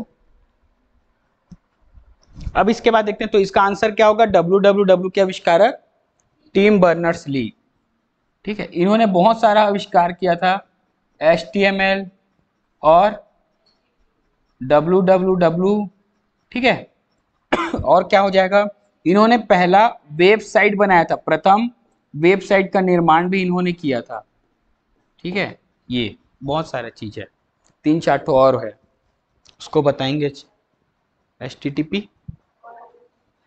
अब इसके बाद देखते हैं तो इसका आंसर क्या होगा? डब्ल्यू डब्ल्यू डब्ल्यू के आविष्कारक टीम बर्नर्स ली। ठीक है इन्होंने बहुत सारा आविष्कार किया था एच और डब्लू डब्ल्यू डब्ल्यू। ठीक है और क्या हो जाएगा? इन्होंने पहला वेबसाइट बनाया था, प्रथम वेबसाइट का निर्माण भी इन्होंने किया था। ठीक है? ये बहुत सारा चीज़ है। तीन चार तो और है। उसको बताएँगे एस टी टी पी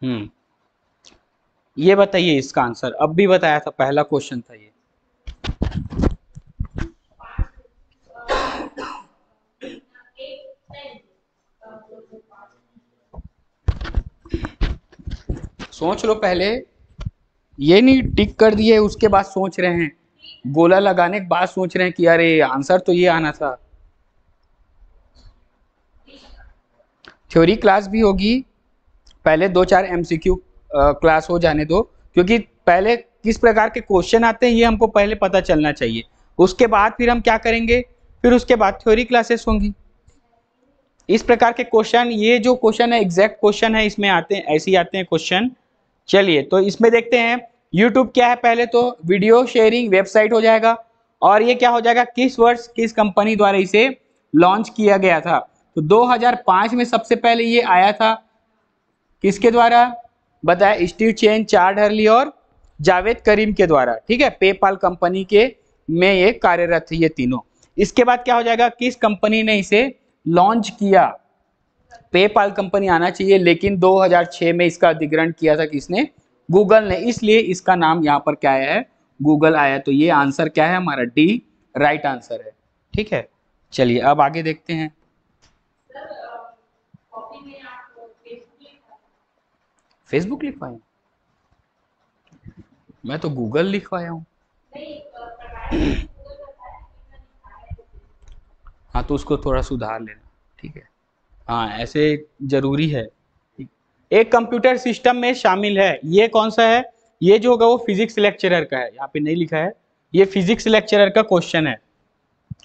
हम्म। ये बताइए इसका आंसर। अब भी बताया था, पहला क्वेश्चन था ये। सोच लो पहले। ये नहीं टिक कर दिए, उसके बाद सोच रहे हैं। गोला लगाने के बाद सोच रहे हैं कि अरे, आंसर तो ये आना था। थ्योरी क्लास भी होगी। पहले दो चार एमसीक्यू क्लास हो जाने दो। क्योंकि पहले किस प्रकार के क्वेश्चन आते हैं, ये हमको पहले पता चलना चाहिए। उसके बाद फिर हम क्या करेंगे? फिर उसके बाद थ्योरी क्लासेस होंगी। इस प्रकार के क्वेश्चन ये जो क्वेश्चन है एग्जैक्ट क्वेश्चन है, इसमें आते हैं, ऐसे ही आते हैं क्वेश्चन चलिए तो इसमें देखते हैं यूट्यूब क्या है पहले तो वीडियो शेयरिंग वेबसाइट हो जाएगा, और ये क्या हो जाएगा, किस वर्ष, किस कंपनी द्वारा इसे लॉन्च किया गया था? तो 2005 में सबसे पहले ये आया था, किसके द्वारा? बताया स्टीव चेन चार्ड हरली और जावेद करीम के द्वारा, ठीक है? पेपाल कंपनी के में ये कार्यरत है ये तीनों। इसके बाद क्या हो जाएगा, किस कंपनी ने इसे लॉन्च किया? पेपाल कंपनी आना चाहिए, लेकिन 2006 में इसका अधिग्रहण किया था किसने? गूगल ने। इसलिए इसका नाम यहाँ पर क्या आया है? गूगल आया। तो ये आंसर क्या है? हमारा डी, राइट आंसर है। ठीक है? चलिए, अब आगे देखते हैं। फेसबुक लिखवाया मैं तो गूगल लिखवाया हूँ। हाँ तो उसको थोड़ा सुधार लेना। ठीक है? हाँ ऐसे ज़रूरी है। एक कंप्यूटर सिस्टम में शामिल है। ये कौन सा है? ये जो होगा वो फिजिक्स लेक्चरर का है। यहाँ पे नहीं लिखा है। ये फिजिक्स लेक्चरर का क्वेश्चन है।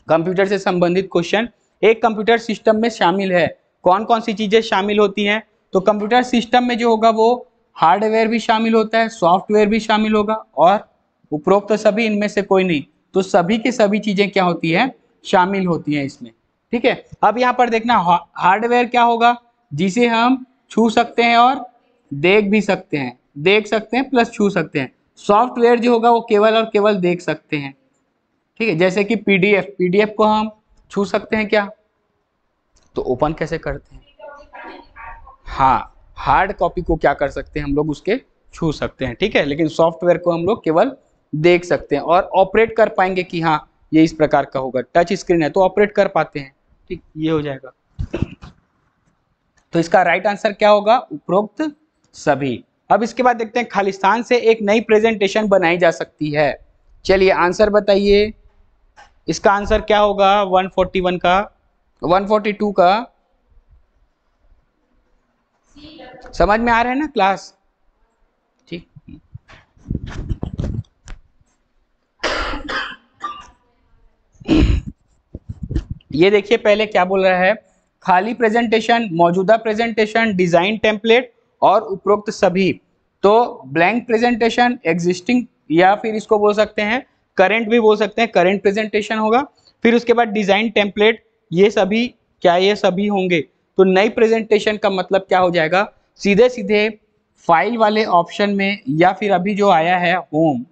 कंप्यूटर से संबंधित क्वेश्चन एक कंप्यूटर सिस्टम में शामिल है। कौन कौन सी चीज़ें शामिल होती हैं? तो कंप्यूटर सिस्टम में जो होगा वो हार्डवेयर भी शामिल होता है सॉफ्टवेयर भी शामिल होगा और उपरोक्त तो सभी, इनमें से कोई नहीं। तो सभी के सभी चीज़ें क्या होती है? शामिल होती हैं इसमें। ठीक है? अब यहाँ पर देखना हार्डवेयर क्या होगा? जिसे हम छू सकते हैं और देख भी सकते हैं। देख सकते हैं प्लस छू सकते हैं। सॉफ्टवेयर जो होगा वो केवल और केवल देख सकते हैं। ठीक है? जैसे कि पीडीएफ पीडीएफ को हम छू सकते हैं क्या? तो ओपन कैसे करते हैं? हाँ हार्ड कॉपी को क्या कर सकते हैं हम लोग? उसके छू सकते हैं। ठीक है? लेकिन सॉफ्टवेयर को हम लोग केवल देख सकते हैं। और ऑपरेट कर पाएँगे कि हाँ ये इस प्रकार का होगा। टच स्क्रीन है तो ऑपरेट कर पाते हैं। ठीक, ये हो जाएगा। तो इसका राइट आंसर क्या होगा? उपरोक्त सभी। अब इसके बाद देखते हैं, खालिस्तान से एक नई प्रेजेंटेशन बनाई जा सकती है। चलिए आंसर बताइए। इसका आंसर क्या होगा? 141 का। 142 का। समझ में आ रहा है ना क्लास ठीक। ये देखिए पहले क्या बोल रहा है? खाली प्रेजेंटेशन मौजूदा प्रेजेंटेशन डिज़ाइन टेम्पलेट और उपरोक्त सभी। तो ब्लैंक प्रेजेंटेशन एग्जिस्टिंग या फिर इसको बोल सकते हैं करेंट भी बोल सकते हैं करेंट प्रेजेंटेशन होगा। फिर उसके बाद डिज़ाइन टेम्पलेट ये सभी, क्या ये सभी होंगे? तो नई प्रेजेंटेशन का मतलब क्या हो जाएगा? सीधे सीधे फ़ाइल वाले ऑप्शन में या फिर अभी जो आया है होम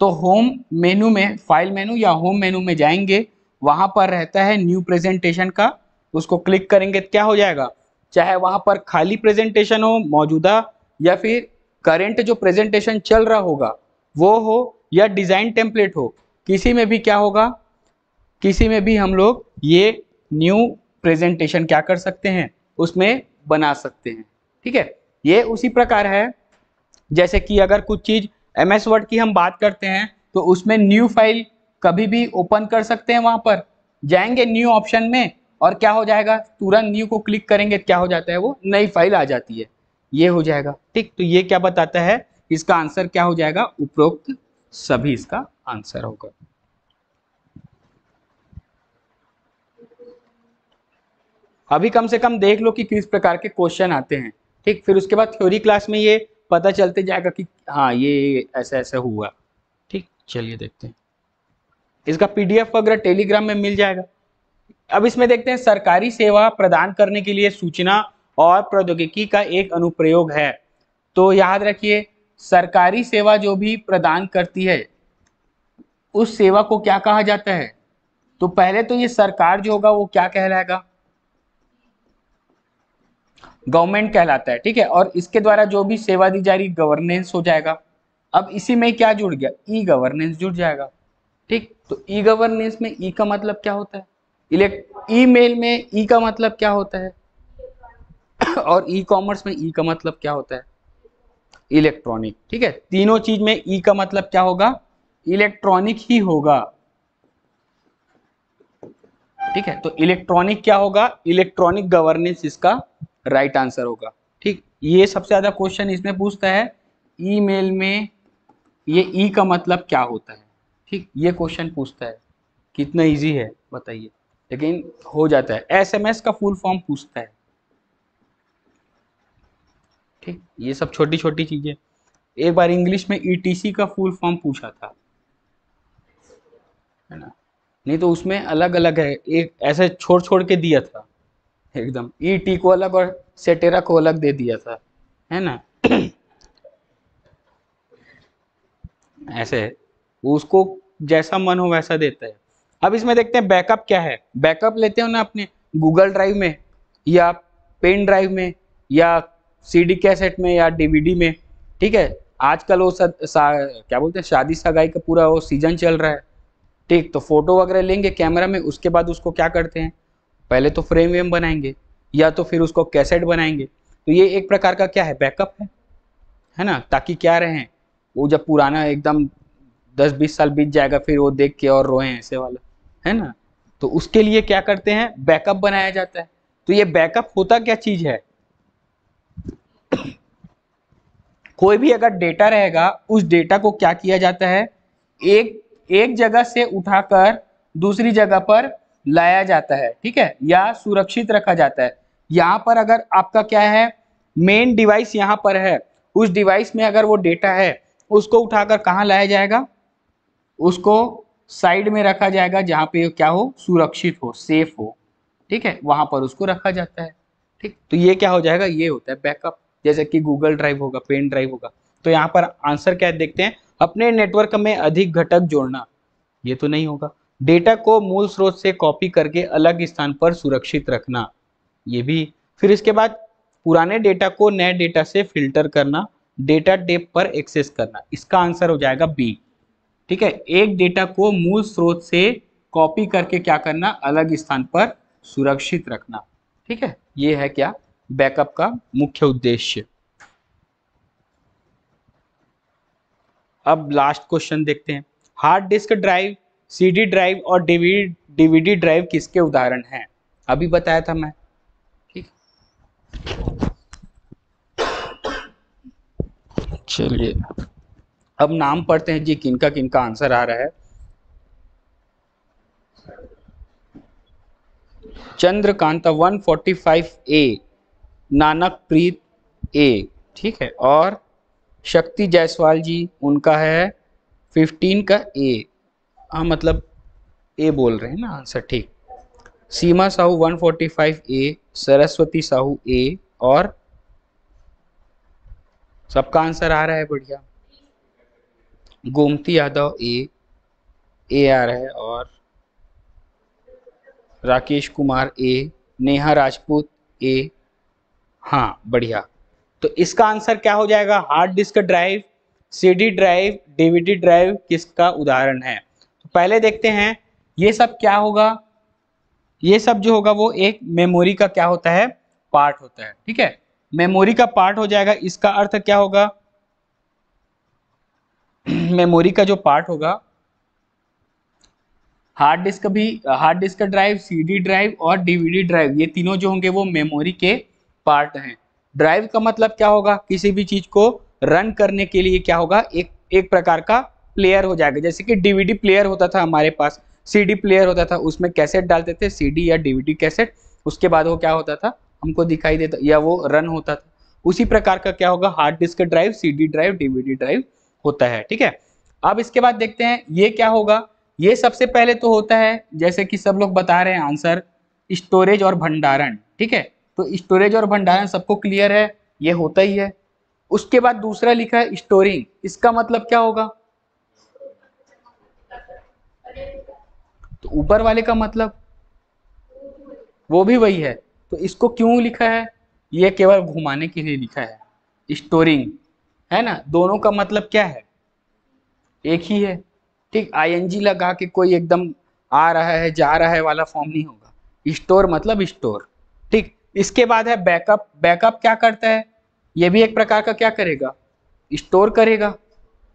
तो होम मेनू में फ़ाइल मेनू या होम मेनू में जाएँगे। वहाँ पर रहता है न्यू प्रेजेंटेशन का, उसको क्लिक करेंगे क्या हो जाएगा? चाहे वहाँ पर खाली प्रेजेंटेशन हो, मौजूदा, या फिर करेंट जो प्रेजेंटेशन चल रहा होगा, वो हो या डिज़ाइन टेम्पलेट हो, किसी में भी क्या होगा? किसी में भी हम लोग ये न्यू प्रेजेंटेशन क्या कर सकते हैं? उसमें बना सकते हैं। ठीक है? ये उसी प्रकार है। जैसे कि अगर कुछ चीज़ एम एस वर्ड की हम बात करते हैं तो उसमें न्यू फ़ाइल कभी भी ओपन कर सकते हैं वहाँ पर। जाएँगे न्यू ऑप्शन में और क्या हो जाएगा? तुरंत न्यू को क्लिक करेंगे, क्या हो जाता है वो? नई फ़ाइल आ जाती है। ये हो जाएगा। ठीक तो ये क्या बताता है? इसका आंसर क्या हो जाएगा? उपरोक्त सभी इसका आंसर होगा। अभी कम से कम देख लो कि किस प्रकार के क्वेश्चन आते हैं। ठीक, फिर उसके बाद थ्योरी क्लास में ये पता चलते जाएगा कि हाँ ये ऐसा ऐसा हुआ। ठीक, चलिए देखते हैं। इसका पीडीएफ वगैरह टेलीग्राम में मिल जाएगा। अब इसमें देखते हैं, सरकारी सेवा प्रदान करने के लिए सूचना और प्रौद्योगिकी का एक अनुप्रयोग है। तो याद रखिए, सरकारी सेवा जो भी प्रदान करती है, उस सेवा को क्या कहा जाता है? तो पहले तो ये सरकार जो होगा, वो क्या कहलाएगा? गवर्नमेंट कहलाता है, ठीक है? और इसके द्वारा जो भी सेवा दी जा रही, गवर्नेंस हो जाएगा। अब इसी में क्या जुड़ गया? ई गवर्नेंस जुड़ जाएगा। ठीक? तो ई गवर्नेंस में ई का मतलब क्या होता है? इलेक्ट ई मेल में ई का मतलब क्या होता है? और ई कॉमर्स में ई का मतलब क्या होता है? इलेक्ट्रॉनिक ठीक है? तीनों चीज़ में ई का मतलब क्या होगा? इलेक्ट्रॉनिक ही होगा। ठीक है? तो इलेक्ट्रॉनिक क्या होगा? इलेक्ट्रॉनिक गवर्नेंस इसका राइट right आंसर होगा। ठीक? ये सबसे ज़्यादा क्वेश्चन इसमें पूछता है ईमेल में ये ई का मतलब क्या होता है? ठीक, ये क्वेश्चन पूछता है, कितना इजी है, बताइए। लेकिन हो जाता है। एसएमएस का फुल फॉर्म पूछता है। ठीक, ये सब छोटी छोटी चीज़ें। एक बार इंग्लिश में ईटीसी का फुल फॉर्म पूछा था। है ना? नहीं तो उसमें अलग अलग है। एक ऐसे छोड़ छोड़ के दिया था। एकदम। ई टी को अलग और सेटेरा को अलग दे दिया था। है ना? ऐसे उसको जैसा मन हो वैसा देता है। अब इसमें देखते हैं बैकअप क्या है। बैकअप लेते हो ना अपने गूगल ड्राइव में या पेन ड्राइव में या सीडी कैसेट में या डीवीडी में ठीक है? आजकल वो सद, क्या बोलते हैं शादी सगाई का पूरा वो सीज़न चल रहा है। ठीक तो फ़ोटो वगैरह लेंगे कैमरा में उसके बाद उसको क्या करते हैं? पहले तो फ्रेम वेम बनाएँगे या तो फिर उसको कैसेट बनाएँगे। तो ये एक प्रकार का क्या है? बैकअप है। है ना? ताकि क्या रहे? वो जब पुराना एकदम दस बीस साल बीत जाएगा, फिर वो देख के और रोए ऐसे वाला। है ना? तो उसके लिए क्या करते हैं? बैकअप बनाया जाता है। तो ये बैकअप होता क्या चीज़ है? कोई भी अगर डेटा रहेगा, उस डेटा को क्या किया जाता है? एक एक जगह से उठाकर दूसरी जगह पर लाया जाता है, ठीक है? या सुरक्षित रखा जाता है। यहाँ पर अगर आपका क्या है? मेन डिवाइस यहाँ पर है। उस डिवाइस में अगर वो डेटा है, उसको उठाकर कहाँ लाया जाएगा? उसको साइड में रखा जाएगा जहाँ पे क्या हो? सुरक्षित हो सेफ़ हो। ठीक है? वहाँ पर उसको रखा जाता है। ठीक? तो ये क्या हो जाएगा? ये होता है बैकअप जैसे कि गूगल ड्राइव होगा पेन ड्राइव होगा। तो यहाँ पर आंसर क्या देखते हैं? अपने नेटवर्क में अधिक घटक जोड़ना। ये तो नहीं होगा। डेटा को मूल स्रोत से कॉपी करके अलग स्थान पर सुरक्षित रखना। ये भी। फिर इसके बाद पुराने डेटा को नए डेटा से फ़िल्टर करना। डेटा टेप पर एक्सेस करना। इसका आंसर हो जाएगा बी ठीक है, एक डेटा को मूल स्रोत से कॉपी करके क्या करना, अलग स्थान पर सुरक्षित रखना। ठीक है, ये है क्या बैकअप का मुख्य उद्देश्य। अब लास्ट क्वेश्चन देखते हैं। Hard disk drive CD drive और डीवीडी ड्राइव किसके उदाहरण हैं? अभी बताया था मैं। ठीक। चलिए। अब नाम पढ़ते हैं जी, किनका किनका आंसर आ रहा है। चंद्रकांता 145 ए नानक प्रीत ए, ठीक है? और शक्ति जायसवाल जी, उनका है 15 का ए। हाँ मतलब ए बोल रहे हैं ना आंसर, ठीक। सीमा साहू 145 ए, सरस्वती साहू ए, और सबका आंसर आ रहा है, बढ़िया। Gomti Yadav A A R है और राकेश कुमार ए, नेहा राजपूत ए। हाँ बढ़िया। तो इसका आंसर क्या हो जाएगा? Hard disk drive, CD drive, DVD drive किसका उदाहरण है? तो पहले देखते हैं, ये सब क्या होगा? ये सब जो होगा वो एक मेमोरी का क्या होता है? पार्ट होता है, ठीक है? मेमोरी का पार्ट हो जाएगा, इसका अर्थ क्या होगा? मेमोरी का जो पार्ट होगा हार्ड डिस्क भी hard disk drive CD drive और डीवीडी ड्राइव ये तीनों जो होंगे वो मेमोरी के पार्ट हैं। ड्राइव का मतलब क्या होगा? किसी भी चीज़ को रन करने के लिए क्या होगा? एक एक प्रकार का प्लेयर हो जाएगा। जैसे कि डीवीडी प्लेयर होता था हमारे पास सीडी प्लेयर होता था, उसमें कैसेट डालते थे सीडी या डीवीडी कैसेट उसके बाद वो क्या होता था? हमको दिखाई देता, या वो रन होता था। उसी प्रकार का क्या होगा? Hard disk drive CD drive DVD drive होता है, ठीक है? अब इसके बाद देखते हैं, ये क्या होगा? ये सबसे पहले तो होता है, जैसे कि सब लोग बता रहे हैं आंसर, स्टोरेज और भंडारण, ठीक है? तो स्टोरेज और भंडारण सबको क्लियर है, ये होता ही है। उसके बाद दूसरा लिखा है, स्टोरिंग, इसका मतलब क्या होगा? तो ऊपर वाले का मतलब वो भी वही है। तो इसको क्यों लिखा है? ये केवल घुमाने के लिए लिखा है, स्टोरिंग। है ना? दोनों का मतलब क्या है? एक ही है। ठीक आईएनजी लगा के कोई एकदम आ रहा है, जा रहा है वाला फॉर्म नहीं होगा। स्टोर मतलब स्टोर ठीक, इसके बाद है बैकअप बैकअप क्या करता है? ये भी एक प्रकार का क्या करेगा? स्टोर करेगा।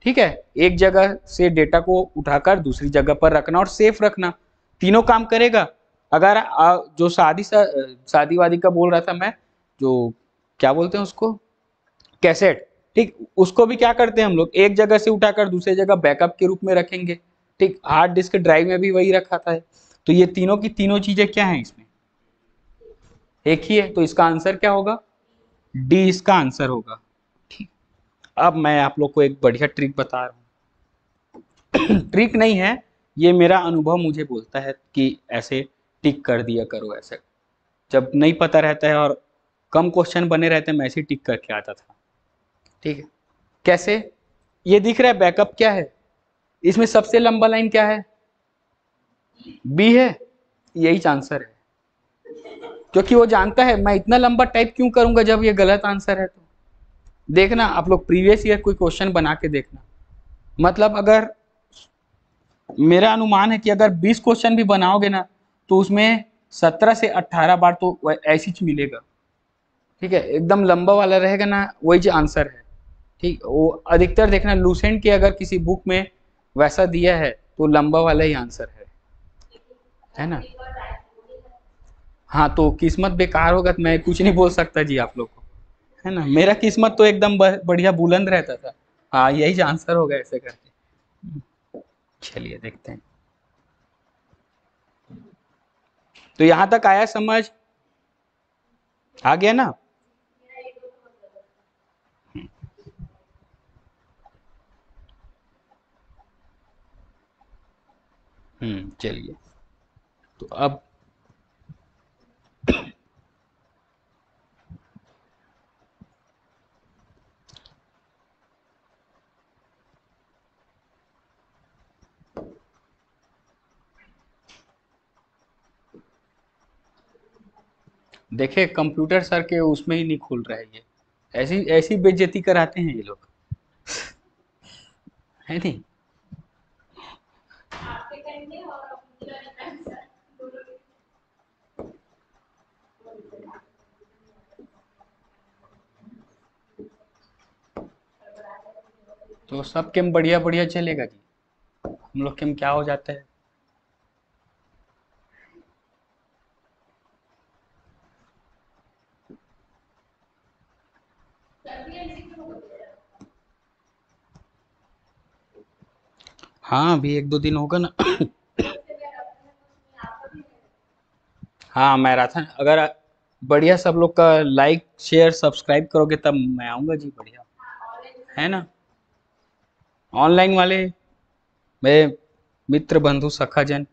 ठीक है? एक जगह से डेटा को उठाकर दूसरी जगह पर रखना और सेफ़ रखना। तीनों काम करेगा। अगर जो शादी शादी वादी का बोल रहा था मैं, जो, क्या बोलते हैं उसको? कैसेट ठीक, उसको भी क्या करते हैं हम लोग? एक जगह से उठाकर दूसरी जगह बैकअप के रूप में रखेंगे। ठीक हार्ड डिस्क ड्राइव में भी वही रखा था। तो ये तीनों की तीनों चीज़ें क्या है इसमें? एक ही है तो इसका आंसर क्या होगा? डी इसका आंसर होगा। ठीक, अब मैं आप लोग को एक बढ़िया ट्रिक बता रहा हूँ। ट्रिक नहीं है, ये मेरा अनुभव मुझे बोलता है कि ऐसे टिक कर दिया करो ऐसे। जब नहीं पता रहता है और कम क्वेश्चन बने रहते हैं, मैं ऐसे टिक करके आता था। ठीक है। कैसे? ये दिख रहा है बैकअप क्या है? इसमें सबसे लंबा लाइन क्या है? बी है। यही आंसर है। क्योंकि वो जानता है, मैं इतना लंबा टाइप क्यों करूँगा जब ये गलत आंसर है तो? देखना, आप लोग प्रीवियस ईयर कोई क्वेश्चन बना के देखना। मतलब अगर मेरा अनुमान है कि अगर 20 क्वेश्चन भी बनाओगे ना तो उसमें 17 से 18 बार तो ऐसी मिलेगा। ठीक है, एकदम लंबा वाला रहेगा ना, वही जो आंसर है। ठीक, वो अधिकतर देखना लूसेंट के अगर किसी बुक में वैसा दिया है तो लंबा वाला ही आंसर है। है ना? हाँ तो किस्मत बेकार होगा तो मैं कुछ नहीं बोल सकता जी आप लोग को। है ना? मेरा किस्मत तो एकदम बढ़िया बुलंद रहता था। हाँ यही आंसर होगा ऐसे करके। चलिए, देखते हैं। तो यहाँ तक आया समझ? आ गया ना? चलिए। तो अब देखे कंप्यूटर सर के उसमें ही नहीं खुल रहा है ये। ऐसी ऐसी बेइज्जती कराते हैं ये लोग। है नहीं? तो सब केम बढ़िया बढ़िया चलेगा जी। हम लोग केम क्या हो जाता है? हाँ अभी एक दो दिन होगा ना। हाँ मैराथन। अगर बढ़िया सब लोग का लाइक शेयर सब्सक्राइब करोगे तब मैं आऊँगा जी बढ़िया। है ना? ऑनलाइन वाले, मेरे मित्र बंधु सखाजन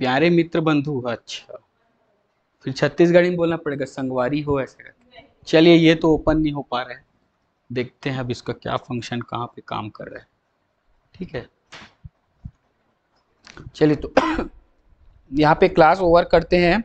प्यारे मित्र बंधु अच्छा। फिर छत्तीसगढ़ी में बोलना पड़ेगा, संगवारी हो ऐसे चलिए, ये तो ओपन नहीं हो पा रहा है। देखते हैं अब इसका क्या फ़ंक्शन कहाँ पे काम कर रहा है। ठीक है। चलिए तो यहाँ पे क्लास ओवर करते हैं।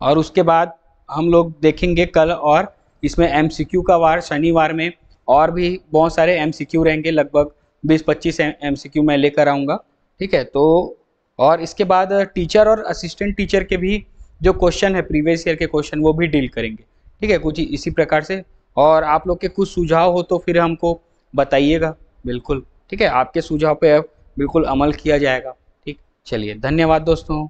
और उसके बाद हम लोग देखेंगे कल और इसमें एमसीक्यू का वार, शनिवार में और भी बहुत सारे एमसीक्यू रहेंगे, लगभग 20-25 एमसीक्यू मैं लेकर आऊँगा, ठीक है? तो और इसके बाद टीचर और असिस्टेंट टीचर के भी जो क्वेश्चन है, प्रीवियस ईयर के क्वेश्चन, वो भी डील करेंगे, ठीक है? कुछ इसी प्रकार से और आप लोग के कुछ सुझाव हो तो फिर हमको बताइएगा, बिल्कुल, ठीक है? आपके सुझाव पे बिल्कुल अमल किया जाएगा, ठीक? चलिए, धन्यवाद दोस्तों।